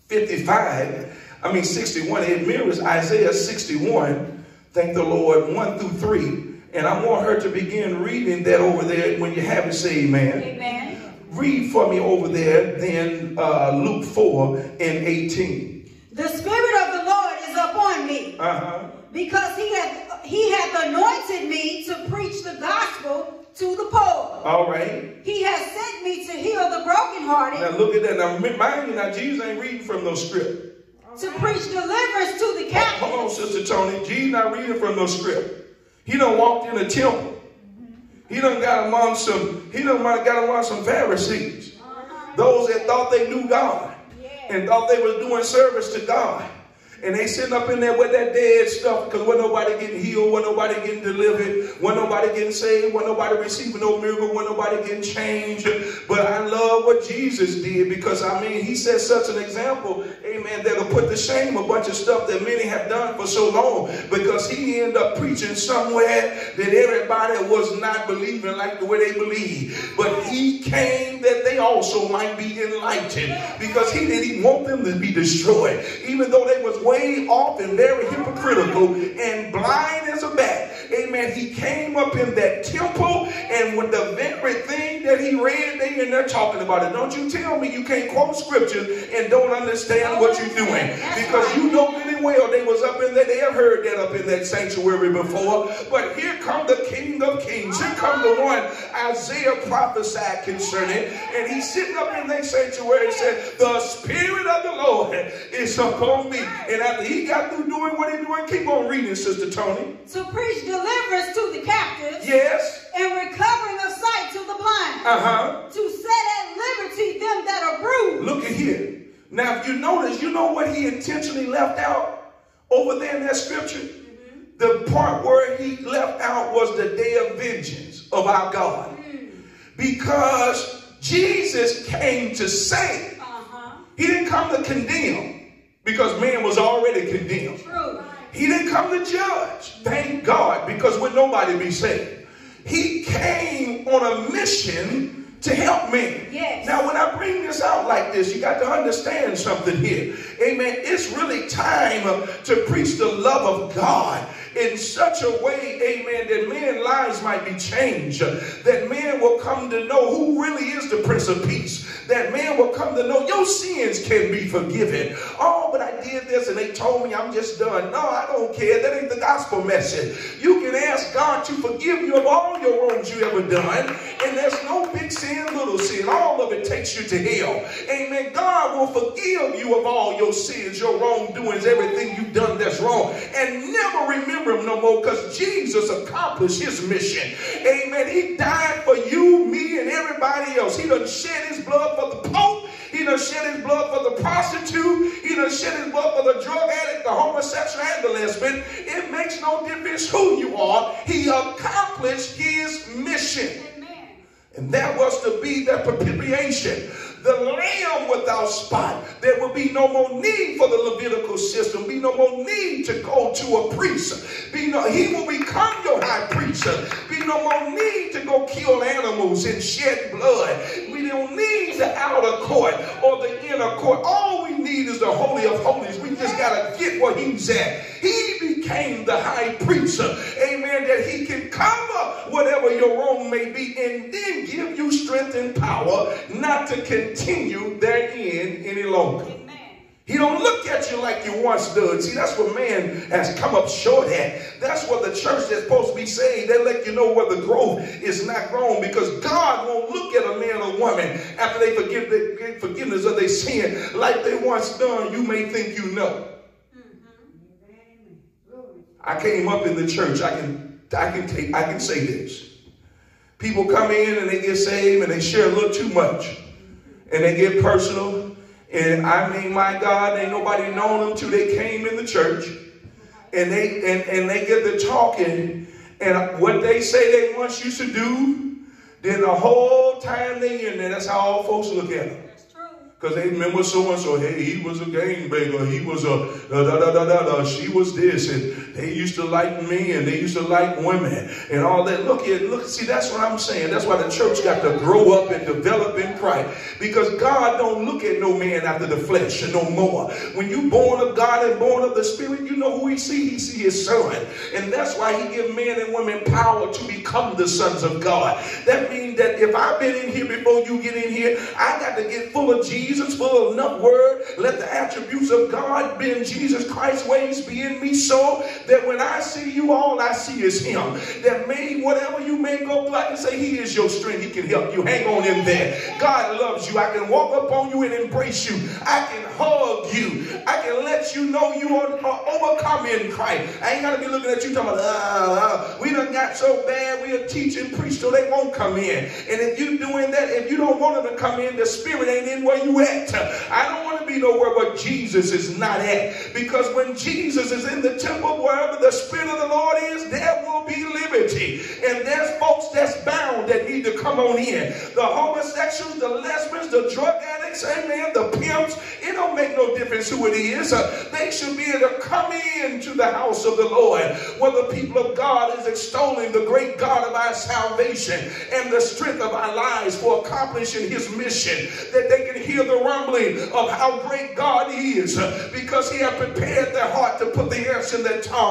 55, I mean 61, it mirrors Isaiah 61, thank the Lord, 1 through 3. And I want her to begin reading that over there. When you have it, say amen. Amen. Read for me over there, then uh, Luke 4 and 18. The Spirit of the Lord is upon me. Uh-huh. Because he had he hath anointed me to preach the gospel to the poor. All right. He has sent me to heal the brokenhearted. Now look at that. Now mind you, now Jesus ain't reading from no script. To preach deliverance to the captives. Hold on, Sister Tony. Jesus not reading from no script. He done walked in a temple. He done got among some, he done got among some Pharisees. Those that thought they knew God and thought they was doing service to God. And they sitting up in there with that dead stuff because when nobody getting healed, when nobody getting delivered, when nobody getting saved, when nobody receiving no miracle, when nobody getting changed. But I love what Jesus did because I mean, he set such an example, amen, that'll put to shame a bunch of stuff that many have done for so long because he ended up preaching somewhere that everybody was not believing like the way they believe. But he came that they also might be enlightened because he didn't want them to be destroyed, even though they was way off and very hypocritical and blind as a bat. Amen. He came up in that temple and with the very thing that he read, they in there talking about it. Don't you tell me you can't quote scripture and don't understand what you're doing. Because you know very well they was up in there. They have heard that up in that sanctuary before. But here come the King of Kings. Here come the one Isaiah prophesied concerning. And he's sitting up in that sanctuary and said, the Spirit of the Lord is upon me. And after he got through doing what he doing, keep on reading, Sister Tony. To preach deliverance to the captives. Yes. And recovering of sight to the blind. Uh-huh. To set at liberty them that are bruised. Look at here. Now, if you notice, you know what he intentionally left out over there in that scripture? Mm-hmm. The part where he left out was the day of vengeance of our God. Mm. Because Jesus came to save. Uh-huh. He didn't come to condemn because man was already condemned. True. He didn't come to judge. Thank God, because would nobody be saved? He came on a mission to help me. Yes. Now, when I bring this out like this, you got to understand something here. Amen. It's really time to preach the love of God in such a way, amen, that men's lives might be changed, that men will come to know who really is the Prince of Peace, that man will come to know your sins can be forgiven. Oh, but I did this and they told me I'm just done. No, I don't care. That ain't the gospel message. You can ask God to forgive you of all your wrongs you ever done, and there's no big sin, little sin. All of it takes you to hell. Amen. God will forgive you of all your sins, your wrongdoings, everything you've done that's wrong, and never remember them no more because Jesus accomplished his mission. Amen. He died for you, me, and everybody else. He done shed his blood for the Pope. He done shed his blood for the prostitute. He done shed his blood for the drug addict, the homosexual, and the lesbian. It makes no difference who you are. He accomplished his mission. Amen. And that was to be the propitiation the lamb without spot. There will be no more need for the Levitical system. Be no more need to go to a priest. Be no, he will become your high priest. Be no more need to go kill animals and shed blood. We don't need the outer court or the inner court. All we need is the Holy of Holies. We just got to get where he's at. He became the high priest. Amen. That he can cover whatever your wrong may be and then give you strength and power not to continue therein any longer. He don't look at you like you once did. See, that's what man has come up short at. That's what the church that's supposed to be saying. They let you know where the growth is not grown because God won't look at a man or woman after they forgive the forgiveness of their sin like they once done. You may think you know. Mm-hmm. I came up in the church. I can I can take I can say this. People come in and they get saved and they share a little too much. And they get personal. And I mean, my God, ain't nobody known them till they came in the church. And they and, and they get to talking. And what they say they want you to do, then the whole time they in there, that's how all folks look at them. Because they remember so and so, hey, he was a gangbanger, he was a da da da da da, she was this, and they used to like men, they used to like women, and all that. Look at, look, see, that's what I'm saying. That's why the church got to grow up and develop in Christ. Because God don't look at no man after the flesh no more. When you born of God and born of the Spirit, you know who he see? He see his son. And that's why he give men and women power to become the sons of God. That means that if I've been in here before you get in here, I got to get full of Jesus full of enough word. Let the attributes of God be in Jesus Christ's ways be in me so that when I see you, all I see is him. That may, whatever you may go through, I can say he is your strength. He can help you. Hang on in there. God loves you. I can walk up on you and embrace you. I can hug you. I can let you know you are, are overcome in Christ. I ain't got to be looking at you talking about, uh, we done got so bad, we are teaching, preach, so they won't come in. And if you doing that, if you don't want them to come in, the spirit ain't in where you at. I don't want to be nowhere where Jesus is not at. Because when Jesus is in the temple, wherever the Spirit of the Lord is, there will be liberty. And there's folks that's bound that need to come on in. The homosexuals, the lesbians, the drug addicts, amen, the pimps, it don't make no difference who it is. Uh, they should be able to come into the house of the Lord where the people of God is extolling the great God of our salvation and the strength of our lives for accomplishing his mission. That they can hear the rumbling of how great God is because he has prepared their heart to put the ears in their tongue.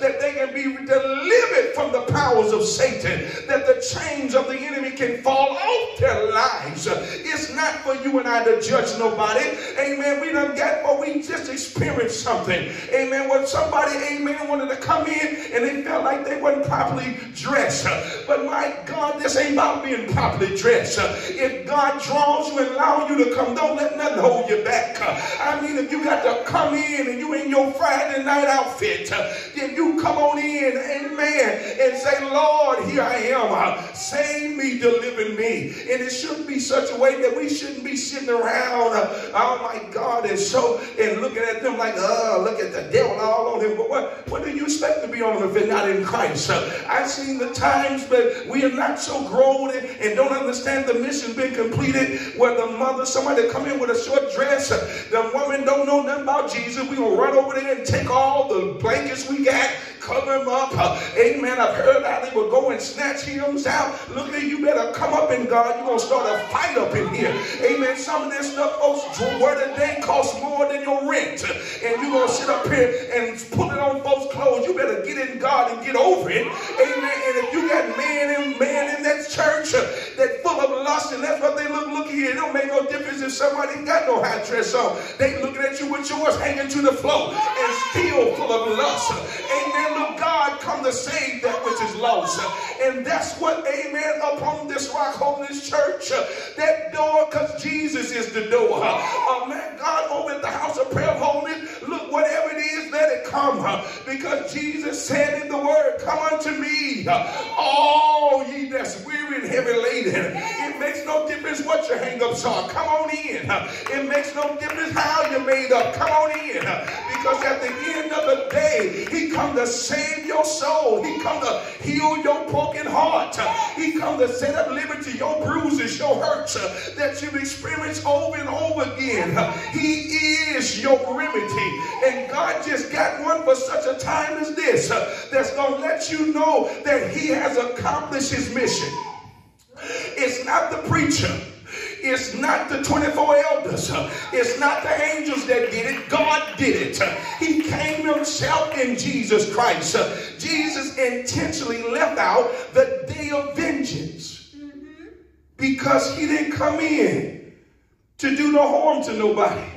That they can be delivered from the powers of Satan. That the chains of the enemy can fall off their lives. It's not for you and I to judge nobody. Amen. We don't get what we just experienced something. Amen. When somebody, amen, wanted to come in and they felt like they weren't properly dressed. But my God, this ain't about being properly dressed. If God draws you and allows you to come, don't let nothing hold you back. I mean, if you got to come in and you in your Friday night outfit, then you come on in, amen, and say, Lord, here I am. Uh, save me, deliver me. And it shouldn't be such a way that we shouldn't be sitting around, uh, oh my God, and so, and looking at them like, oh, look at the devil all on him. But what, what do you expect to be on if they're not in Christ? I've seen the times, but we are not so grown and, and don't understand the mission being completed where the mother, somebody come in with a short dress, the woman don't know nothing about Jesus. We gonna run over there and take all the blankets we got, cover him up. Uh, amen. I've heard how they would go and snatch hymns out. Look at you better come up in God. You're gonna start a fight up in here. Amen. Some of this stuff, folks, word a day costs more than your rent. And you're gonna sit up here and put it on folks' clothes. You better get in God and get over it. Amen. And if you got man and man in that church uh, that full of lust and that's what they look, look here, it don't make no difference if somebody got no high dress on. They looking at you with yours hanging to the floor and still full of lust. Amen. Look, God come to save that which is lost. And that's what, amen, upon this rock holiness church, that door, because Jesus is the door. Oh man, God over the house of prayer holiness, look, whatever it is, let it come. Uh, because Jesus said in the word, come unto me, all ye that's weary and heavy laden. It makes no difference what your hang-ups are. Come on in. It makes no difference how you're made up. Come on in. Because at the end of the day, he come to save your soul. He come to heal your broken heart. He come to set up liberty, your bruises, your hurts uh, that you've experienced over and over again. He is your remedy. And God just got one for such a time as this uh, that's going to let you know that he has accomplished his mission. It's not the preacher. It's not the 24 elders. It's not the angels that did it. God did it. He came himself in Jesus Christ. Jesus intentionally left out the day of vengeance because he didn't come in to do no harm to nobody.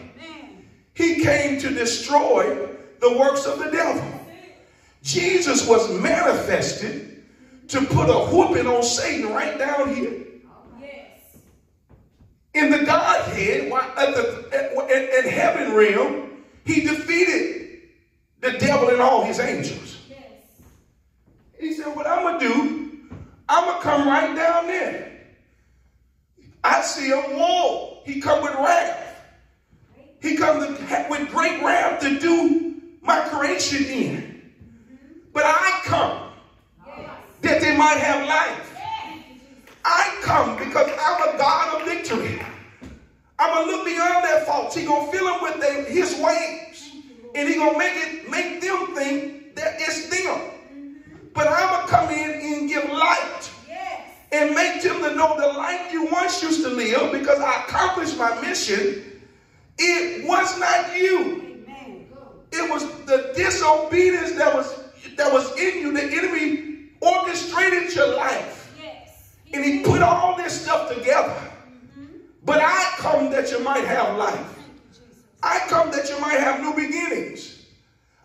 He came to destroy the works of the devil. Jesus was manifested to put a whooping on Satan right down here. In the Godhead, at uh, the uh, in, heaven realm, he defeated the devil and all his angels. He said, What I'm gonna do, I'm going to come right down there. I see a wall. He come with wrath. He comes with great wrath to do my creation in. But I come that they might have life. I come because I'm a God of victory. I'm gonna look beyond their faults. He gonna fill them with their, his ways, and he gonna make it make them think that it's them. But I'm gonna come in and give light and make them to know the life you once used to live because I accomplished my mission. It was not you. It was the disobedience that was that was in you. The enemy orchestrated your life. And he put all this stuff together. Mm-hmm. But I come that you might have life. I come that you might have new beginnings.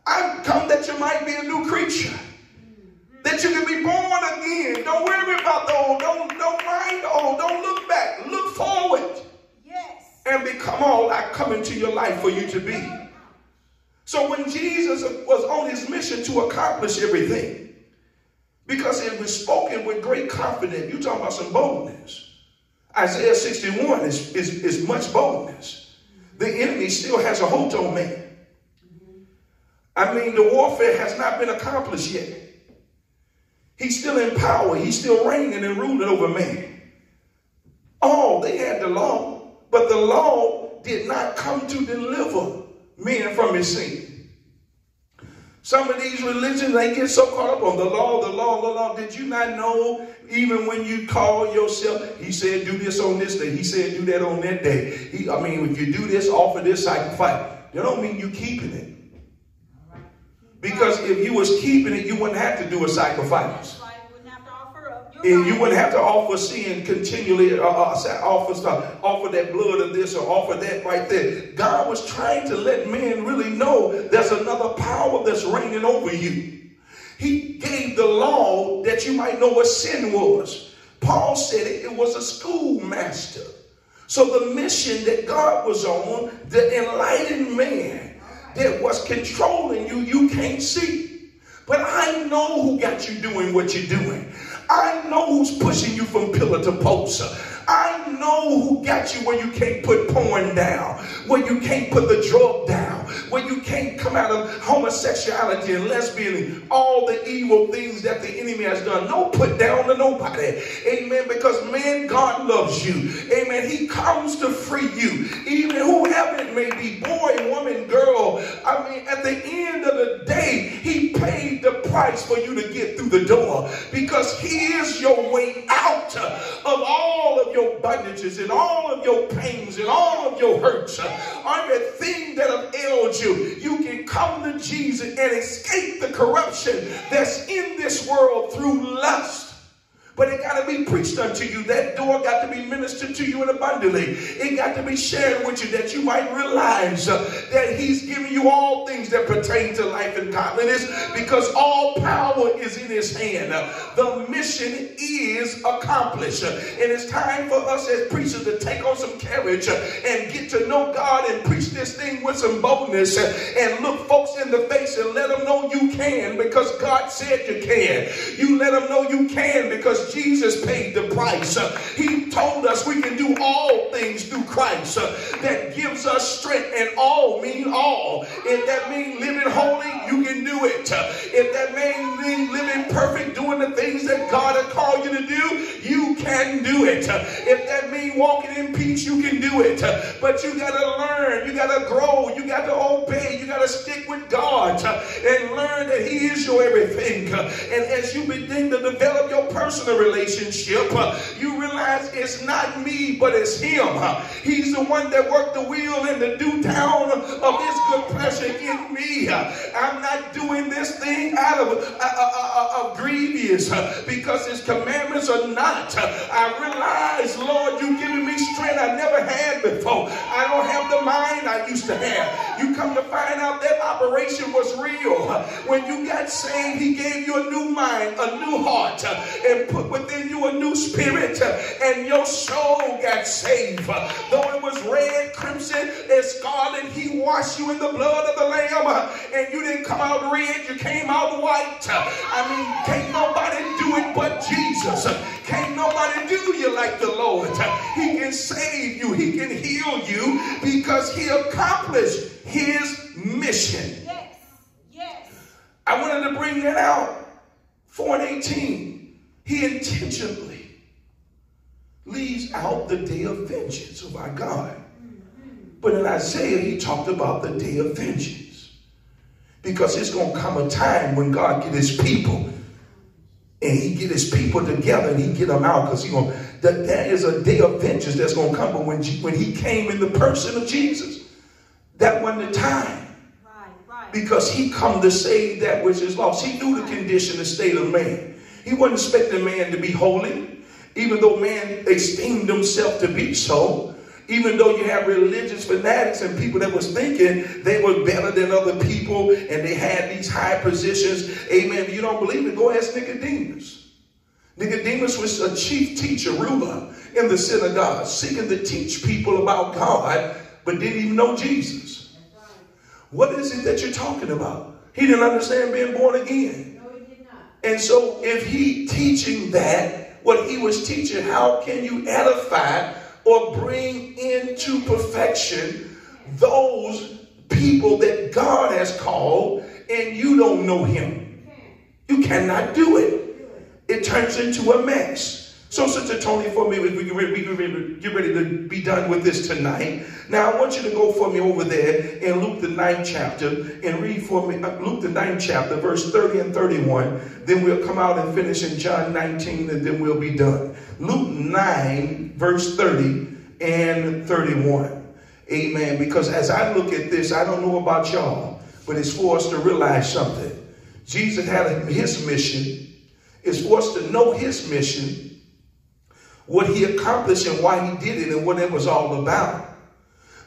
I come that you might be a new creature. Mm-hmm. That you can be born again. Don't worry about the old. Don't, don't mind the old. Don't look back. Look forward. Yes. And become all I come into your life for you to be. So when Jesus was on his mission to accomplish everything, because it was spoken with great confidence, you talking about some boldness. Isaiah 61 is, is, is much boldness. The enemy still has a hold on man. I mean, the warfare has not been accomplished yet. He's still in power. He's still reigning and ruling over man. Oh, they had the law, but the law did not come to deliver men from his sin. Some of these religions, they get so caught up on the law, the law, the law. Did you not know even when you call yourself, he said, do this on this day. He said, do that on that day. He, I mean, if you do this, offer this sacrifice. That don't mean you keeping it. Because if you was keeping it, you wouldn't have to do a sacrifice. And you wouldn't have to offer sin continually, uh, uh, offer offer that blood of this or offer that right there. God was trying to let men really know there's another power that's reigning over you. He gave the law that you might know what sin was. Paul said it, it was a schoolmaster. So the mission that God was on, the enlightened man that was controlling you, you can't see. But I know who got you doing what you're doing. I know who's pushing you from pillar to post. I know who got you where you can't put porn down, where you can't put the drug down, where you can't come out of homosexuality and lesbian all the evil things that the enemy has done. No put down to nobody. Amen. Because man, God loves you. Amen. He comes to free you. Even whoever it may be, boy, woman, girl. I mean, at the end of the day, he paid the price for you to get through the door because he is your way out of all of your bondages and all of your pains and all of your hurts, everything that have you, you can come to Jesus and escape the corruption that's in this world through lust. But it got to be preached unto you. That door got to be ministered to you in abundantly. It got to be shared with you that you might realize uh, that He's giving you all things that pertain to life and godliness because all power is in His hand. Uh, the mission is accomplished. Uh, and it's time for us as preachers to take on some courage and get to know God and preach this thing with some boldness and look folks in the face and let them know you can because God said you can. You let them know you can because Jesus paid the price. He told us we can do all things through Christ that gives us strength, and all mean all. If that means living holy, you can do it. If that means living perfect, doing the things that God has called you to do, you can do it. If that means walking in peace, you can do it. But you got to learn, you got to grow, you got to obey, you got to stick with God and learn that He is your everything. And as you begin to develop your personal relationship, uh, you realize it's not me, but it's him. Uh, he's the one that worked the wheel in the due down of his good pleasure in me. Uh, I'm not doing this thing out of, uh, uh, of grievous because his commandments are not. I realize, Lord, you giving me strength I never had before. I don't have the mind I used to have. You come to find out that operation was real. When you got saved, he gave you a new mind, a new heart, uh, and put within you a new spirit uh, and your soul got saved. Though it was red crimson as scarlet. He washed you in the blood of the Lamb. Uh, and you didn't come out red, you came out white. I mean, can't nobody do it but Jesus. Can't nobody do you like the Lord. He can save you, He can heal you because He accomplished His mission. I wanted to bring that out. 4 and 18. He intentionally leaves out the day of vengeance oh of our God. But in Isaiah, he talked about the day of vengeance. Because it's going to come a time when God get his people and he get his people together and he get them out because he going that there is a day of vengeance that's going to come. But when, when he came in the person of Jesus, that wasn't the time. Because he come to save that which is lost. He knew the condition, the state of man. He wasn't expecting man to be holy, even though man esteemed himself to be so. Even though you have religious fanatics and people that was thinking they were better than other people and they had these high positions. Amen. If you don't believe it, go ask Nicodemus. Nicodemus was a chief teacher, ruler in the synagogue, seeking to teach people about God, but didn't even know Jesus. What is it that you're talking about? He didn't understand being born again. No, he did not. And so if he teaching that, what he was teaching, how can you edify or bring into perfection those people that God has called and you don't know him? You cannot do it. It turns into a mess. So, Sister Tony, for me, we get ready, we get ready to be done with this tonight. Now, I want you to go for me over there in Luke the ninth chapter and read for me uh, Luke the ninth chapter, verse 30 and 31. Then we'll come out and finish in John 19, and then we'll be done. Luke 9, verse 30 and 31. Amen. Because as I look at this, I don't know about y'all, but it's for us to realize something. Jesus had his mission. It's for us to know his mission what he accomplished and why he did it and what it was all about.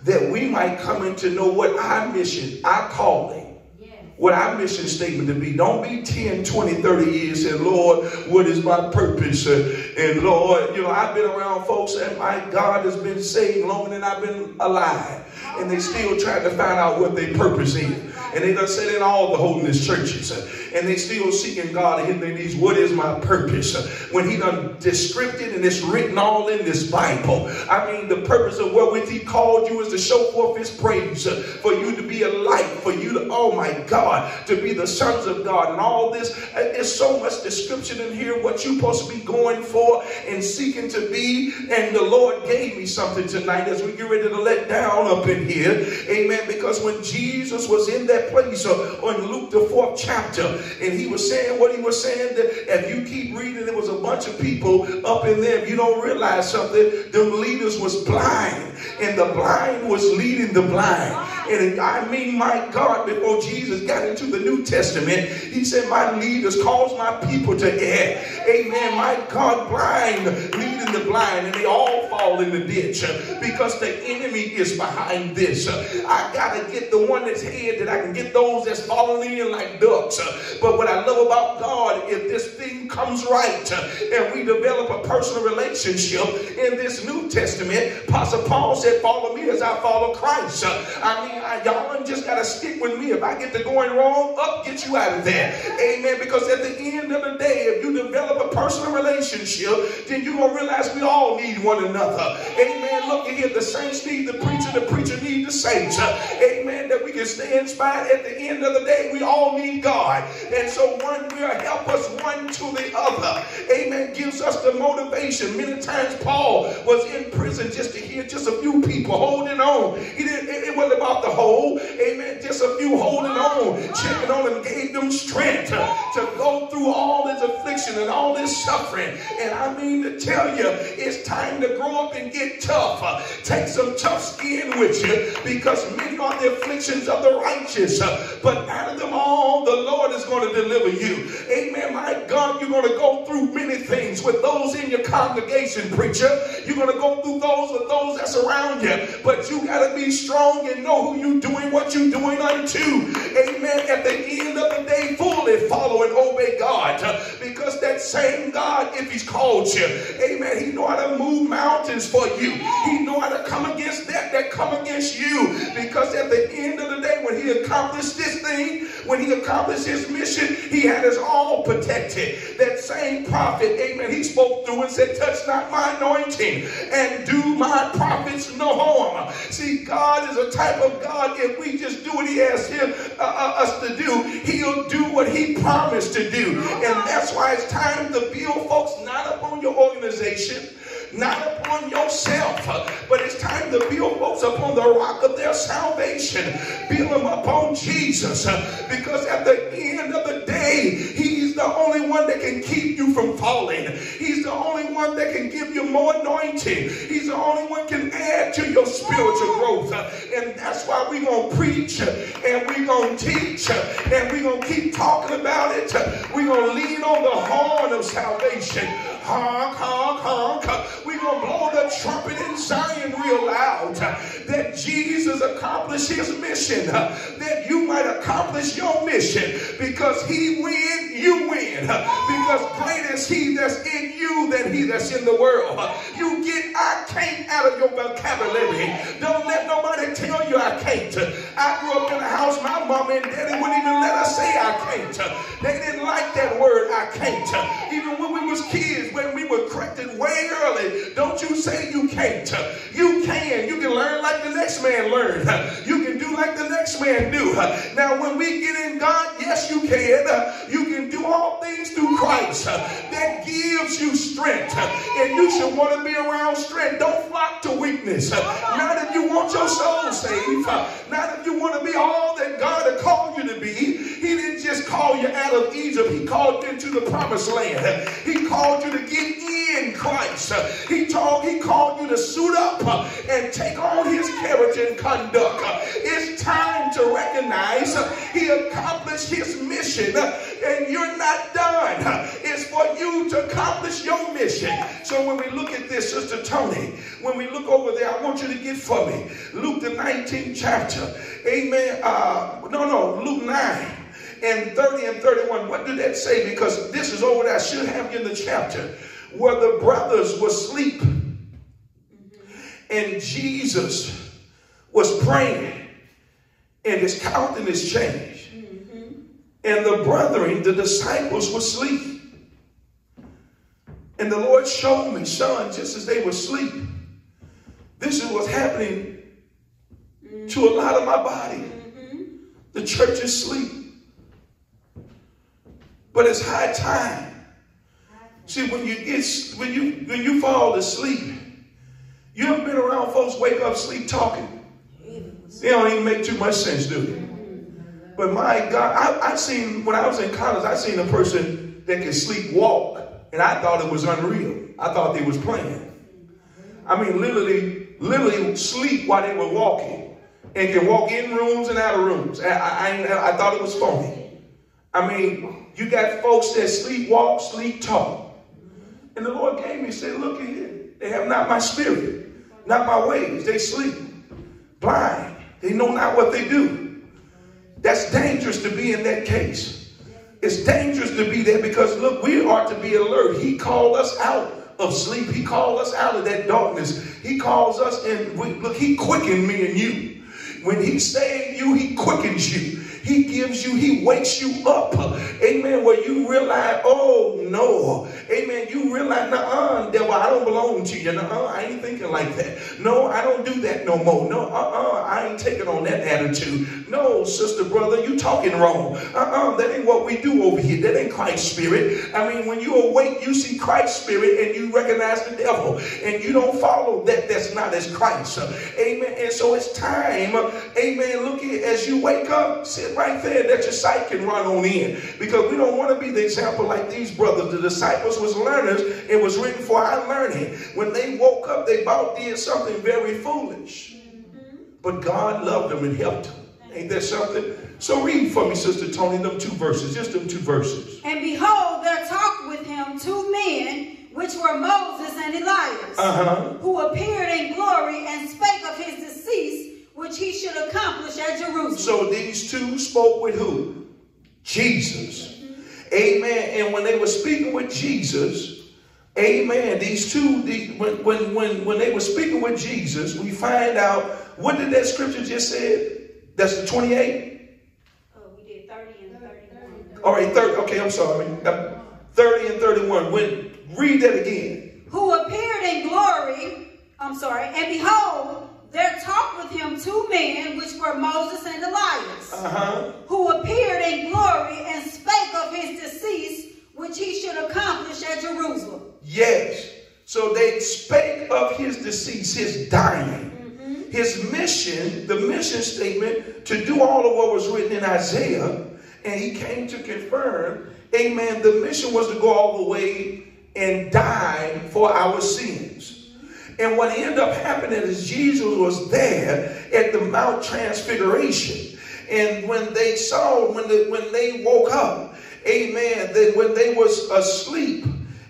That we might come in to know what our mission, our calling, Yes. what our mission statement to be. Don't be 10, 20, 30 years and Lord, what is my purpose? And Lord, you know, I've been around folks and my God has been saved longer than I've been alive. And they still trying to find out what their purpose is. And they done said in all the holiness churches. And they still seeking God in their knees. What is my purpose? When he done descripted and it's written all in this Bible. I mean, the purpose of wherewith he called you is to show forth his praise. uh, For you to be a light. For you to, oh my God, to be the sons of God. And all this, uh, there's so much description in here. What you're supposed to be going for and seeking to be. And the Lord gave me something tonight as we get ready to let down up in here. Amen. Because when Jesus was in that place uh, on Luke the fourth chapter, and he was saying what he was saying, that if you keep reading, there was a bunch of people up in there. If you don't realize something, them leaders was blind, and the blind was leading the blind. And I mean, my God, before Jesus got into the New Testament, he said, My leaders cause my people to err. Amen. My God, blind leading the blind, and they all fall in the ditch uh, because the enemy is behind this. Uh, I gotta get the one that's head that I can get those that's falling in like ducks. But what I love about God, if this thing comes right and we develop a personal relationship in this New Testament, Apostle Paul said, Follow me as I follow Christ. I mean, I, y'all just gotta stick with me. If I get to going wrong, up get you out of there. Amen. Because at the end of the day, if you develop a personal relationship, then you're gonna realize we all need one another. Amen. Look here, the saints need the preacher, the preacher need the saints. Amen. That we can stand by at the end of the day. We all need God. And so one will help us one to the other. Amen. Gives us the motivation. Many times Paul was in prison just to hear just a few people holding on. He didn't, it, it wasn't about the whole. Amen. Just a few holding on, checking on and gave them strength to, to go through all this affliction and all this suffering. And I mean to tell you, it's time to grow up and get tough. Take some tough skin with you because many are the afflictions of the righteous. But out of them all, the Lord is going to deliver you. Amen. My God, you're going to go through many things with those in your congregation, preacher. You're going to go through those with those that's around you. But you got to be strong and know who you're doing what you're doing unto. Amen. At the end of the day, fully follow and obey God. Because that same God, if he's called you, amen, he know how to move mountains for you. He know how to come against that that come against you. Because at the end of the day, when he accomplished this thing, when he accomplished his mission, he had us all protected. That same prophet, amen, he spoke through and said, touch not my anointing and do my prophets no harm. See, God is a type of God, if we just do what he asks him, uh, uh, us to do, he'll do what he promised to do. And that's why it's time to build folks not upon your organization, not upon yourself, uh, but it's time to build folks upon the rock of their salvation. Build them upon Jesus, uh, because at the end of the day, He's the only one that can keep you from falling. He's the only one that can give you more anointing. He's the only one can add to your spiritual growth, uh, and that's why we're gonna preach and we're gonna teach and we're gonna keep talking about it. We're gonna lean on the horn of salvation. Honk, honk, honk. We're going to blow the trumpet in Zion real loud uh, that Jesus accomplished his mission, uh, that you might accomplish your mission because he win, you win. Uh, because great is he that's in you than he that's in the world. You get I can't out of your vocabulary. Don't let nobody tell you I can't. I grew up in a house my mom and daddy wouldn't even let us say I can't. They didn't like that word I can't. Even when we was kids, when we were corrected way early, don't you say you can't. You can. You can learn like the next man learned. You can do like the next man do. Now, when we get in God, yes, you can. You can do all things through Christ. That gives you strength. And you should want to be around strength. Don't flock to weakness. Not if you want your soul saved. Not if you want to be all that God had called you to be. He didn't just call you out of Egypt. He called you into the promised land. He called you to get in Christ. He told he called you to suit up and take on his character and conduct. It's time to recognize he accomplished his mission and you're not done. It's for you to accomplish your mission. So when we look at this, Sister Tony, when we look over there, I want you to get for me Luke the 19th chapter. Amen. Uh, no, no, Luke 9 and 30 and 31. What did that say? Because this is over that I should have in the chapter where the brothers were asleep and Jesus was praying and his countenance changed. And the brethren, the disciples were asleep. And the Lord showed me, son, just as they were asleep, this is what's happening to a lot of my body. The church is asleep. But it's high time. See, when you get when you when you fall asleep, you have been around folks wake up sleep talking. They don't even make too much sense, do they? But my God, I, I seen when I was in college, I seen a person that could sleep walk, and I thought it was unreal. I thought they was playing. I mean, literally, literally sleep while they were walking, and can walk in rooms and out of rooms. I, I, I thought it was phony. I mean, you got folks that sleep walk, sleep talk. And the Lord gave me, said, look at here. They have not my spirit, not my ways. They sleep, blind. They know not what they do. That's dangerous to be in that case. It's dangerous to be there because, look, we are to be alert. He called us out of sleep. He called us out of that darkness. He calls us and look, he quickened me and you. When he saved you, he quickens you. He gives you, he wakes you up. Amen. Where you realize, oh no. Amen. You realize, nah, devil, I don't belong to you. Nah, I ain't thinking like that. No, I don't do that no more. No, uh-uh, I ain't taking on that attitude. No, sister, brother, you talking wrong. Uh-uh, that ain't what we do over here. That ain't Christ's spirit. I mean, when you awake, you see Christ's spirit and you recognize the devil and you don't follow that that's not as Christ. Amen. And so it's time, amen, look at as you wake up, sit right there that your sight can run on in. Because we don't want to be the example like these brothers. The disciples was learners. It was written for our learning. When they woke up, they both did something very foolish. But God loved them and helped them. Ain't that something? So read for me, Sister Tony, them two verses. Just them two verses. And behold, there talked with him two men which were Moses and Elias, Uh-huh. who appeared in glory and spake of his decease, which he should accomplish at Jerusalem. So these two spoke with who? Jesus. Amen. And when they were speaking with Jesus, amen, these two, the, when, when, when, when they were speaking with Jesus, we find out What did that scripture just say? That's the 28? Oh, we did 30 and 31. All right, 30. Okay, I'm sorry. 30 and 31. When, read that again. Who appeared in glory, I'm sorry, and behold, there talked with him two men, which were Moses and Elias, uh-huh. who appeared in glory and spake of his decease, which he should accomplish at Jerusalem. Yes. So they spake of his decease, his dying. Mm-hmm. His mission, the mission statement, to do all of what was written in Isaiah, and he came to confirm, amen, the mission was to go all the way and die for our sins. And what ended up happening is Jesus was there at the Mount Transfiguration. And when they saw, when, the, when they woke up, amen, then when they was asleep,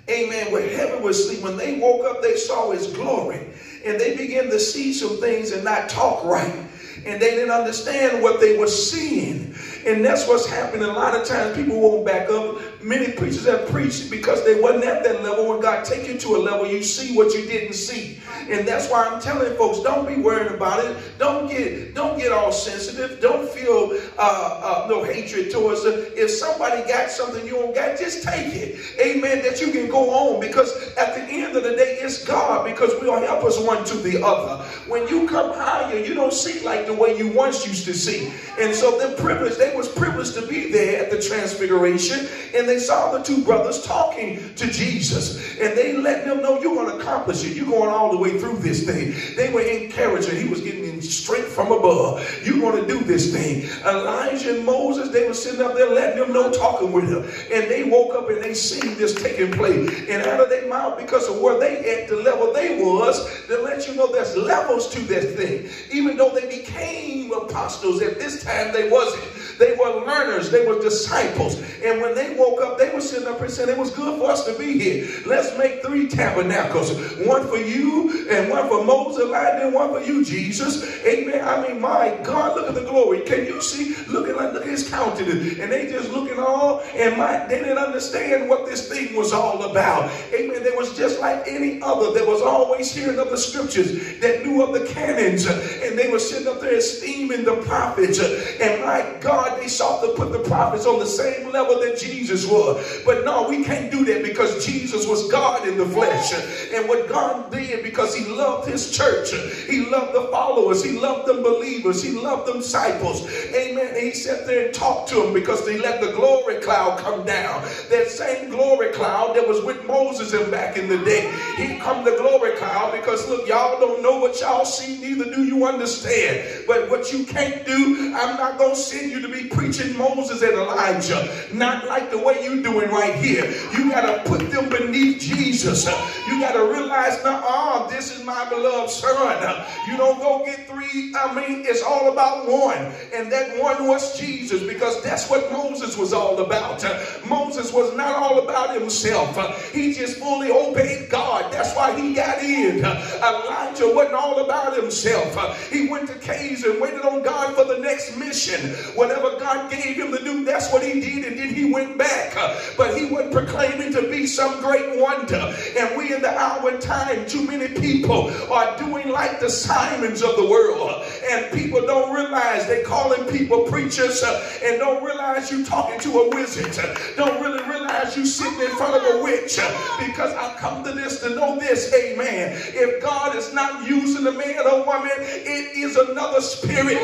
amen, when heaven was asleep, when they woke up, they saw his glory. And they began to see some things and not talk right. And they didn't understand what they were seeing. And that's what's happening. A lot of times people won't back up. Many preachers have preached because they wasn't at that level. When God take you to a level, you see what you didn't see. And that's why I'm telling folks, don't be worried about it. Don't get don't get all sensitive. Don't feel uh, uh, no hatred towards it. If somebody got something you don't got, just take it. Amen. That you can go on because at the end of the day, it's God because we'll help us one to the other. When you come higher, you don't see like the way you once used to see. And so they're privileged. They was privileged to be there at the transfiguration and they saw the two brothers talking to Jesus and they let them know you're going to accomplish it. You're going all the way through this thing. They were encouraging. He was getting straight from above. You're going to do this thing. Elijah and Moses, they were sitting up there letting them know, talking with him. And they woke up and they seen this taking place. And out of their mouth, because of where they at, the level they was, to let you know there's levels to this thing. Even though they became apostles, at this time they wasn't. They were learners. They were disciples. And when they woke up, they were sitting up and saying, it was good for us to be here. Let's make three tabernacles. One for you and one for Moses, and one for you, Jesus. Amen. I mean, my God, look at the glory. Can you see? Look at, look at his countenance. And they just looking all, and my, they didn't understand what this thing was all about. Amen. There was just like any other. There was always hearing of the scriptures that knew of the canons. And they were sitting up there esteeming the prophets. And my God, they sought to put the prophets on the same level that Jesus was. But no, we can't do that because Jesus was God in the flesh. And what God did because he loved his church, he loved the followers, he loved the believers, he loved the disciples. Amen. And he sat there and talked to them because they let the glory cloud come down. That same glory cloud that was with Moses and back in the day. He come the glory cloud because look, y'all don't know what y'all see, neither do you understand. But what you can't do, I'm not going to send you to be be preaching Moses and Elijah, not like the way you're doing right here. You got to put them beneath Jesus. You got to realize, now, oh, ah, this is my beloved son. You don't go get three. I mean, it's all about one. And that one was Jesus because that's what Moses was all about. Moses was not all about himself. He just fully obeyed God. That's why he got in. Elijah wasn't all about himself. He went to caves and waited on God for the next mission. Whatever whatever God gave him to do, that's what he did, and then he went back. But he wasn't proclaiming to be some great wonder. And we in the hour time, too many people are doing like the Simons of the world. And people don't realize they're calling people preachers uh, and don't realize you talking to a wizard. Don't really realize you sitting in front of a witch. Because I come to this to know this, amen. If God is not using a man or woman, it is another spirit.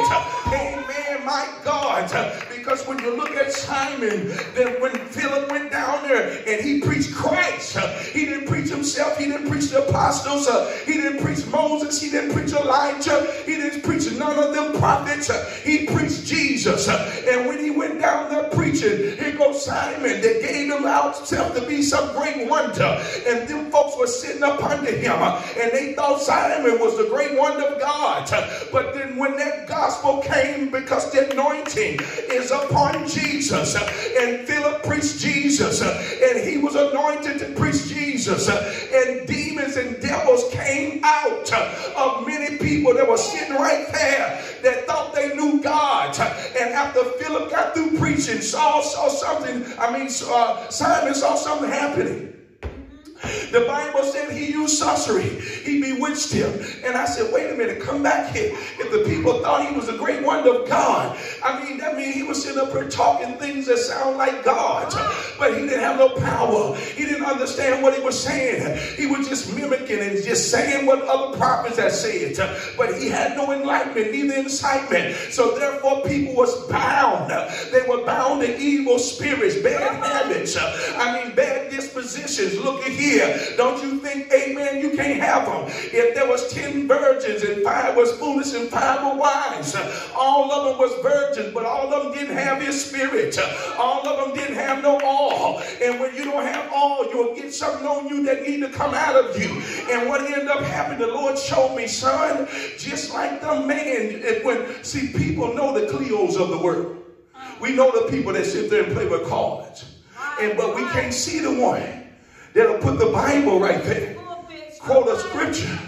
Amen, my God. Because when you look at Simon, then when Philip went down there and he preached Christ, he didn't preach himself, he didn't preach the apostles, uh, he didn't preach Moses, he didn't preach Elijah, he didn't preach none of them prophets, uh, he preached Jesus. Uh, and when he went down there preaching, here goes Simon that gave him himself to be some great wonder. And them folks were sitting up under him and they thought Simon was the great wonder of God. But then when that gospel came, because the anointing is upon Jesus. And Philip preached Jesus. And he was anointed to preach Jesus. And demons and devils came out of many people that were sitting right there that thought they knew God. And after Philip got through preaching, Saul saw something. I mean, uh, Simon saw something happening. The Bible said he used sorcery. He bewitched him. And I said, wait a minute, come back here. If the people thought he was a great wonder of God, I mean, that means he was sitting up here talking things that sound like God. But he didn't have no power. He didn't understand what he was saying. He was just mimicking and just saying what other prophets had said. But he had no enlightenment, neither incitement. So therefore, people was bound. They were bound to evil spirits, bad habits. I mean, bad dispositions. Look at here here. Don't you think, amen, you can't have them. If there was 10 virgins and five was foolish and five were wise, all of them was virgins, but all of them didn't have his spirit. All of them didn't have no all. And when you don't have all, you'll get something on you that need to come out of you. And what ended up happening, the Lord showed me, son, just like the man, when, see, people know the Cleos of the world. We know the people that sit there and play with cards. And but we can't see the one that'll put the Bible right there, quote a scripture,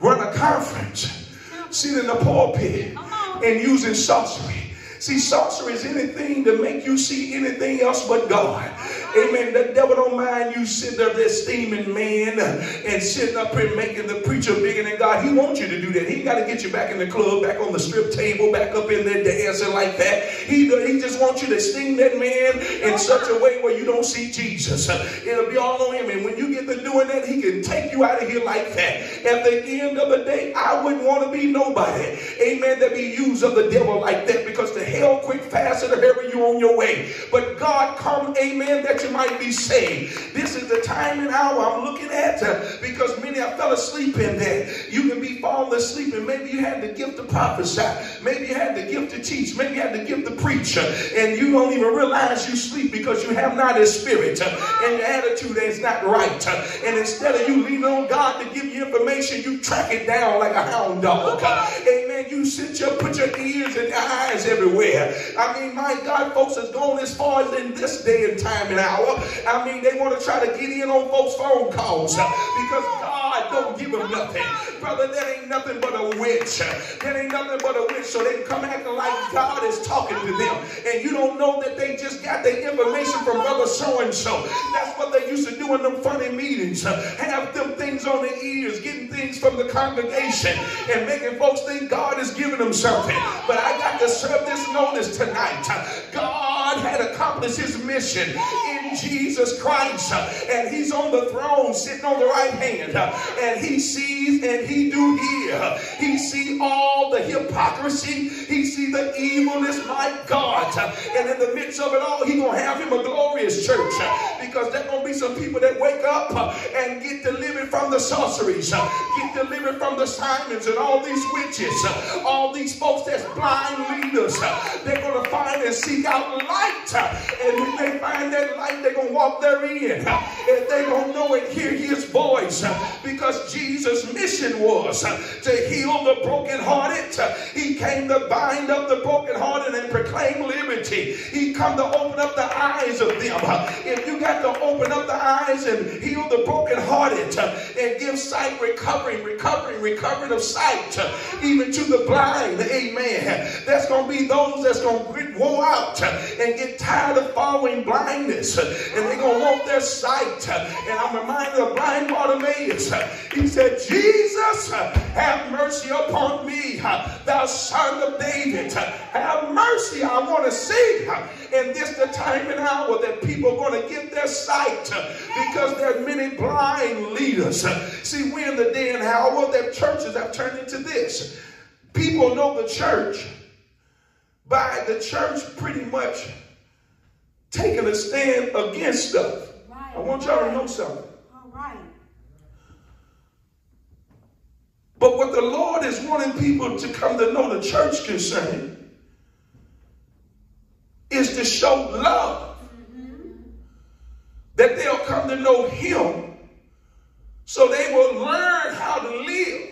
run a conference, sit in the pulpit, and using sorcery. See, sorcery is anything to make you see anything else but God. Amen. The devil don't mind you sitting up there steaming man and sitting up here making the preacher bigger than God. He wants you to do that. He got to get you back in the club, back on the strip table, back up in there dancing like that. He, he just wants you to steam that man in such a way where you don't see Jesus. It'll be all on him. And when you get to doing that, he can take you out of here like that. At the end of the day, I wouldn't want to be nobody. Amen. That be used of the devil like that because the hell quick, fast, and hurry you on your way. But God come, amen, that you might be saved. This is the time and hour I'm looking at uh, because many have fell asleep in there. You can be falling asleep and maybe you had the gift to prophesy. Maybe you had the gift to teach. Maybe you had the gift to preach. Uh, and you don't even realize you sleep because you have not his spirit uh, and your attitude is not right. And instead of you leaning on God to give you information, you track it down like a hound dog. Uh, amen. You sit your put your ears and eyes everywhere. I mean, my God, folks has gone as far as in this day and time and hour. I mean, they want to try to get in on folks' phone calls uh, because God don't give them nothing. Brother, that ain't nothing but a witch. That ain't nothing but a witch. So they come acting like God is talking to them. And you don't know that they just got the information from brother so-and-so. That's what they used to do in them funny meetings. Uh, have them things on their ears, getting things from the congregation and making folks think God is giving them something. But I got to serve this notice tonight. God had accomplished his mission in Jesus Christ. And he's on the throne, sitting on the right hand. And he sees and he do hear. He see all the hypocrisy. He see the evilness, my God. And in the midst of it all, he gonna have him a glorious church. Because there gonna be some people that wake up and get delivered from the sorceries, get delivered from the Simons and all these witches, all these folks that's blind leaders. They're gonna find and seek out light. And when they find that light, they're going to walk therein. And they're going to know and hear his voice. Because Jesus' mission was to heal the brokenhearted. He came to bind up the brokenhearted and proclaim liberty. He come to open up the eyes of them. If you got to open up the eyes and heal the brokenhearted and give sight recovering, recovering, recovering of sight, even to the blind, amen. That's going to be those that's going to wore out and get tired of following blindness and they're going to want their sight. And I'm reminded of blind Bartimaeus. He said, Jesus, have mercy upon me, thou son of David. Have mercy, I want to see. And this the time and hour that people are going to get their sight because there are many blind leaders. See, we're in the day and hour that churches have turned into this. People know the church by the church pretty much taking a stand against stuff. Right. I want y'all to know something. All right. But what the Lord is wanting people to come to know the church concerning is to show love. Mm-hmm. That they'll come to know Him so they will learn how to live.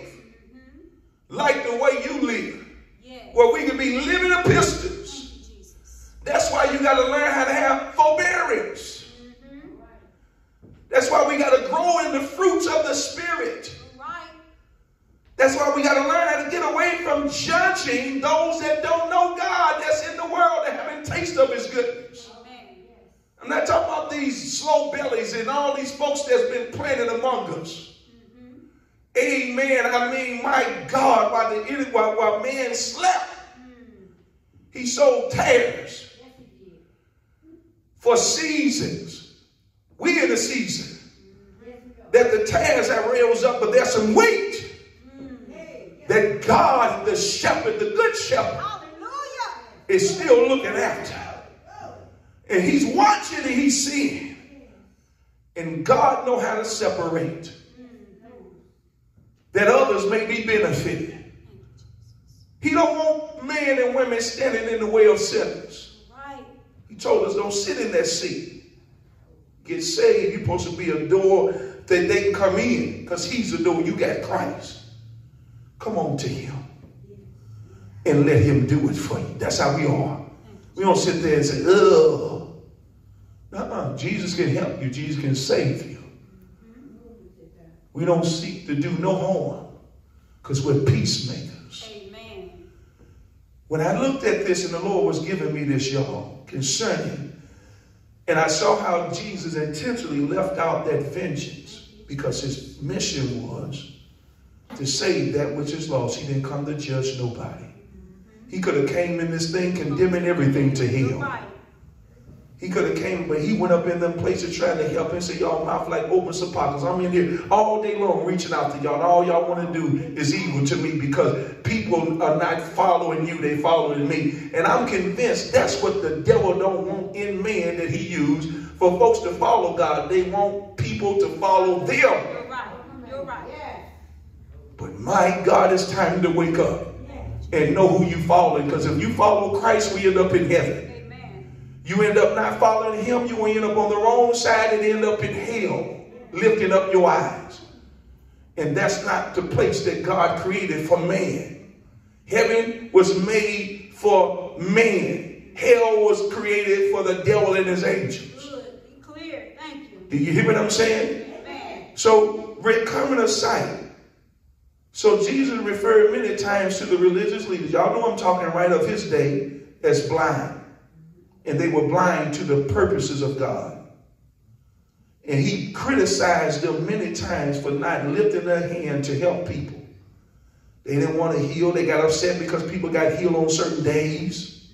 Like the way you live. Yeah. Where we can be living epistles that's why you got to learn how to have forbearance. That's why we got to grow in the fruits of the Spirit. That's why we got to learn how to get away from judging those that don't know God that's in the world that haven't tasted of His goodness. I'm not talking about these slow bellies and all these folks that's been planted among us. Amen. I mean, my God, while the while, while man slept, he sowed tares for seasons. We in the season that the tares have rails up, but there's some wheat that God, the shepherd, the good shepherd, is still looking after. And he's watching and he's seeing. And God know how to separate that others may be benefited. He don't want men and women standing in the way of sinners. He told us don't sit in that seat. Get saved. You're supposed to be a door that they can come in because he's the door. You got Christ. Come on to him and let him do it for you. That's how we are. We don't sit there and say, oh. Uh-uh. Jesus can help you. Jesus can save you. We don't seek to do no harm because we're peacemakers. Amen. When I looked at this and the Lord was giving me this, y'all, concerning, and I saw how Jesus intentionally left out that vengeance because his mission was to save that which is lost. He didn't come to judge nobody. He could have came in this thing condemning everything to hell. He could have came, but he went up in them places trying to help and say, y'all mouth like open sepulchres. I'm in here all day long reaching out to y'all. All y'all want to do is evil to me because people are not following you, they following me. And I'm convinced that's what the devil don't want in man that he used for folks to follow God. They want people to follow them. You're right. You're right. Yeah. But my God, it's time to wake up and know who you following. Because if you follow Christ, we end up in heaven. You end up not following him, you end up on the wrong side and end up in hell, lifting up your eyes. And that's not the place that God created for man. Heaven was made for man. Hell was created for the devil and his angels. Good. Clear. Thank you. Do you hear what I'm saying? Amen. So, coming sight. So Jesus referred many times to the religious leaders. Y'all know I'm talking right of his day as blind and they were blind to the purposes of God. And he criticized them many times for not lifting their hand to help people. They didn't want to heal. They got upset because people got healed on certain days.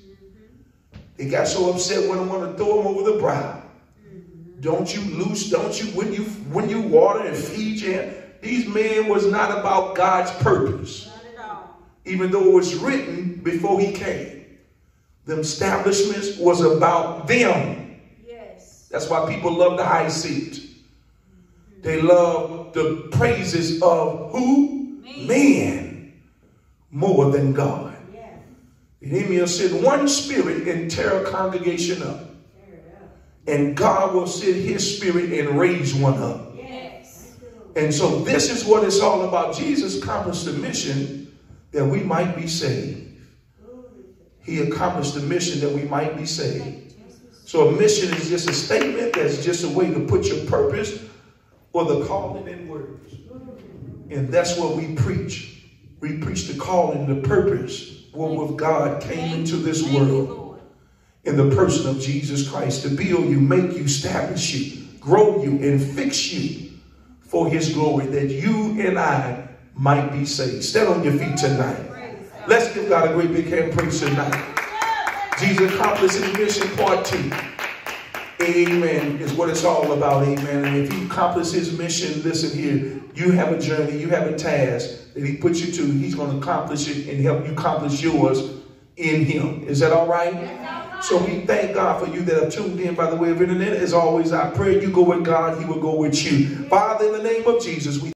They got so upset when they want to throw them over the brow. Don't you loose, don't you, when you when you water and feed you. These men was not about God's purpose. Even though it was written before he came. The establishments was about them. Yes. That's why people love the high seat. They love the praises of who? Man. Man more than God. Yeah. The enemy will send one spirit and tear a congregation up. And God will send his spirit and raise one up. Yes. And so this is what it's all about. Jesus accomplished the mission that we might be saved he accomplished the mission that we might be saved. So a mission is just a statement that's just a way to put your purpose or the calling in words. And that's what we preach. We preach the calling, the purpose, what God came into this world in the person of Jesus Christ to build you, make you, establish you, grow you, and fix you for his glory that you and I might be saved. Stand on your feet tonight. Let's give God a great big hand praise tonight. Jesus accomplished his mission part two. Amen. Is what it's all about. Amen. And if he accomplishes his mission, listen here. You have a journey, you have a task that he puts you to. He's going to accomplish it and help you accomplish yours in him. Is that all right? So we thank God for you that have tuned in by the way of internet. As always, I pray you go with God, he will go with you. Father, in the name of Jesus, we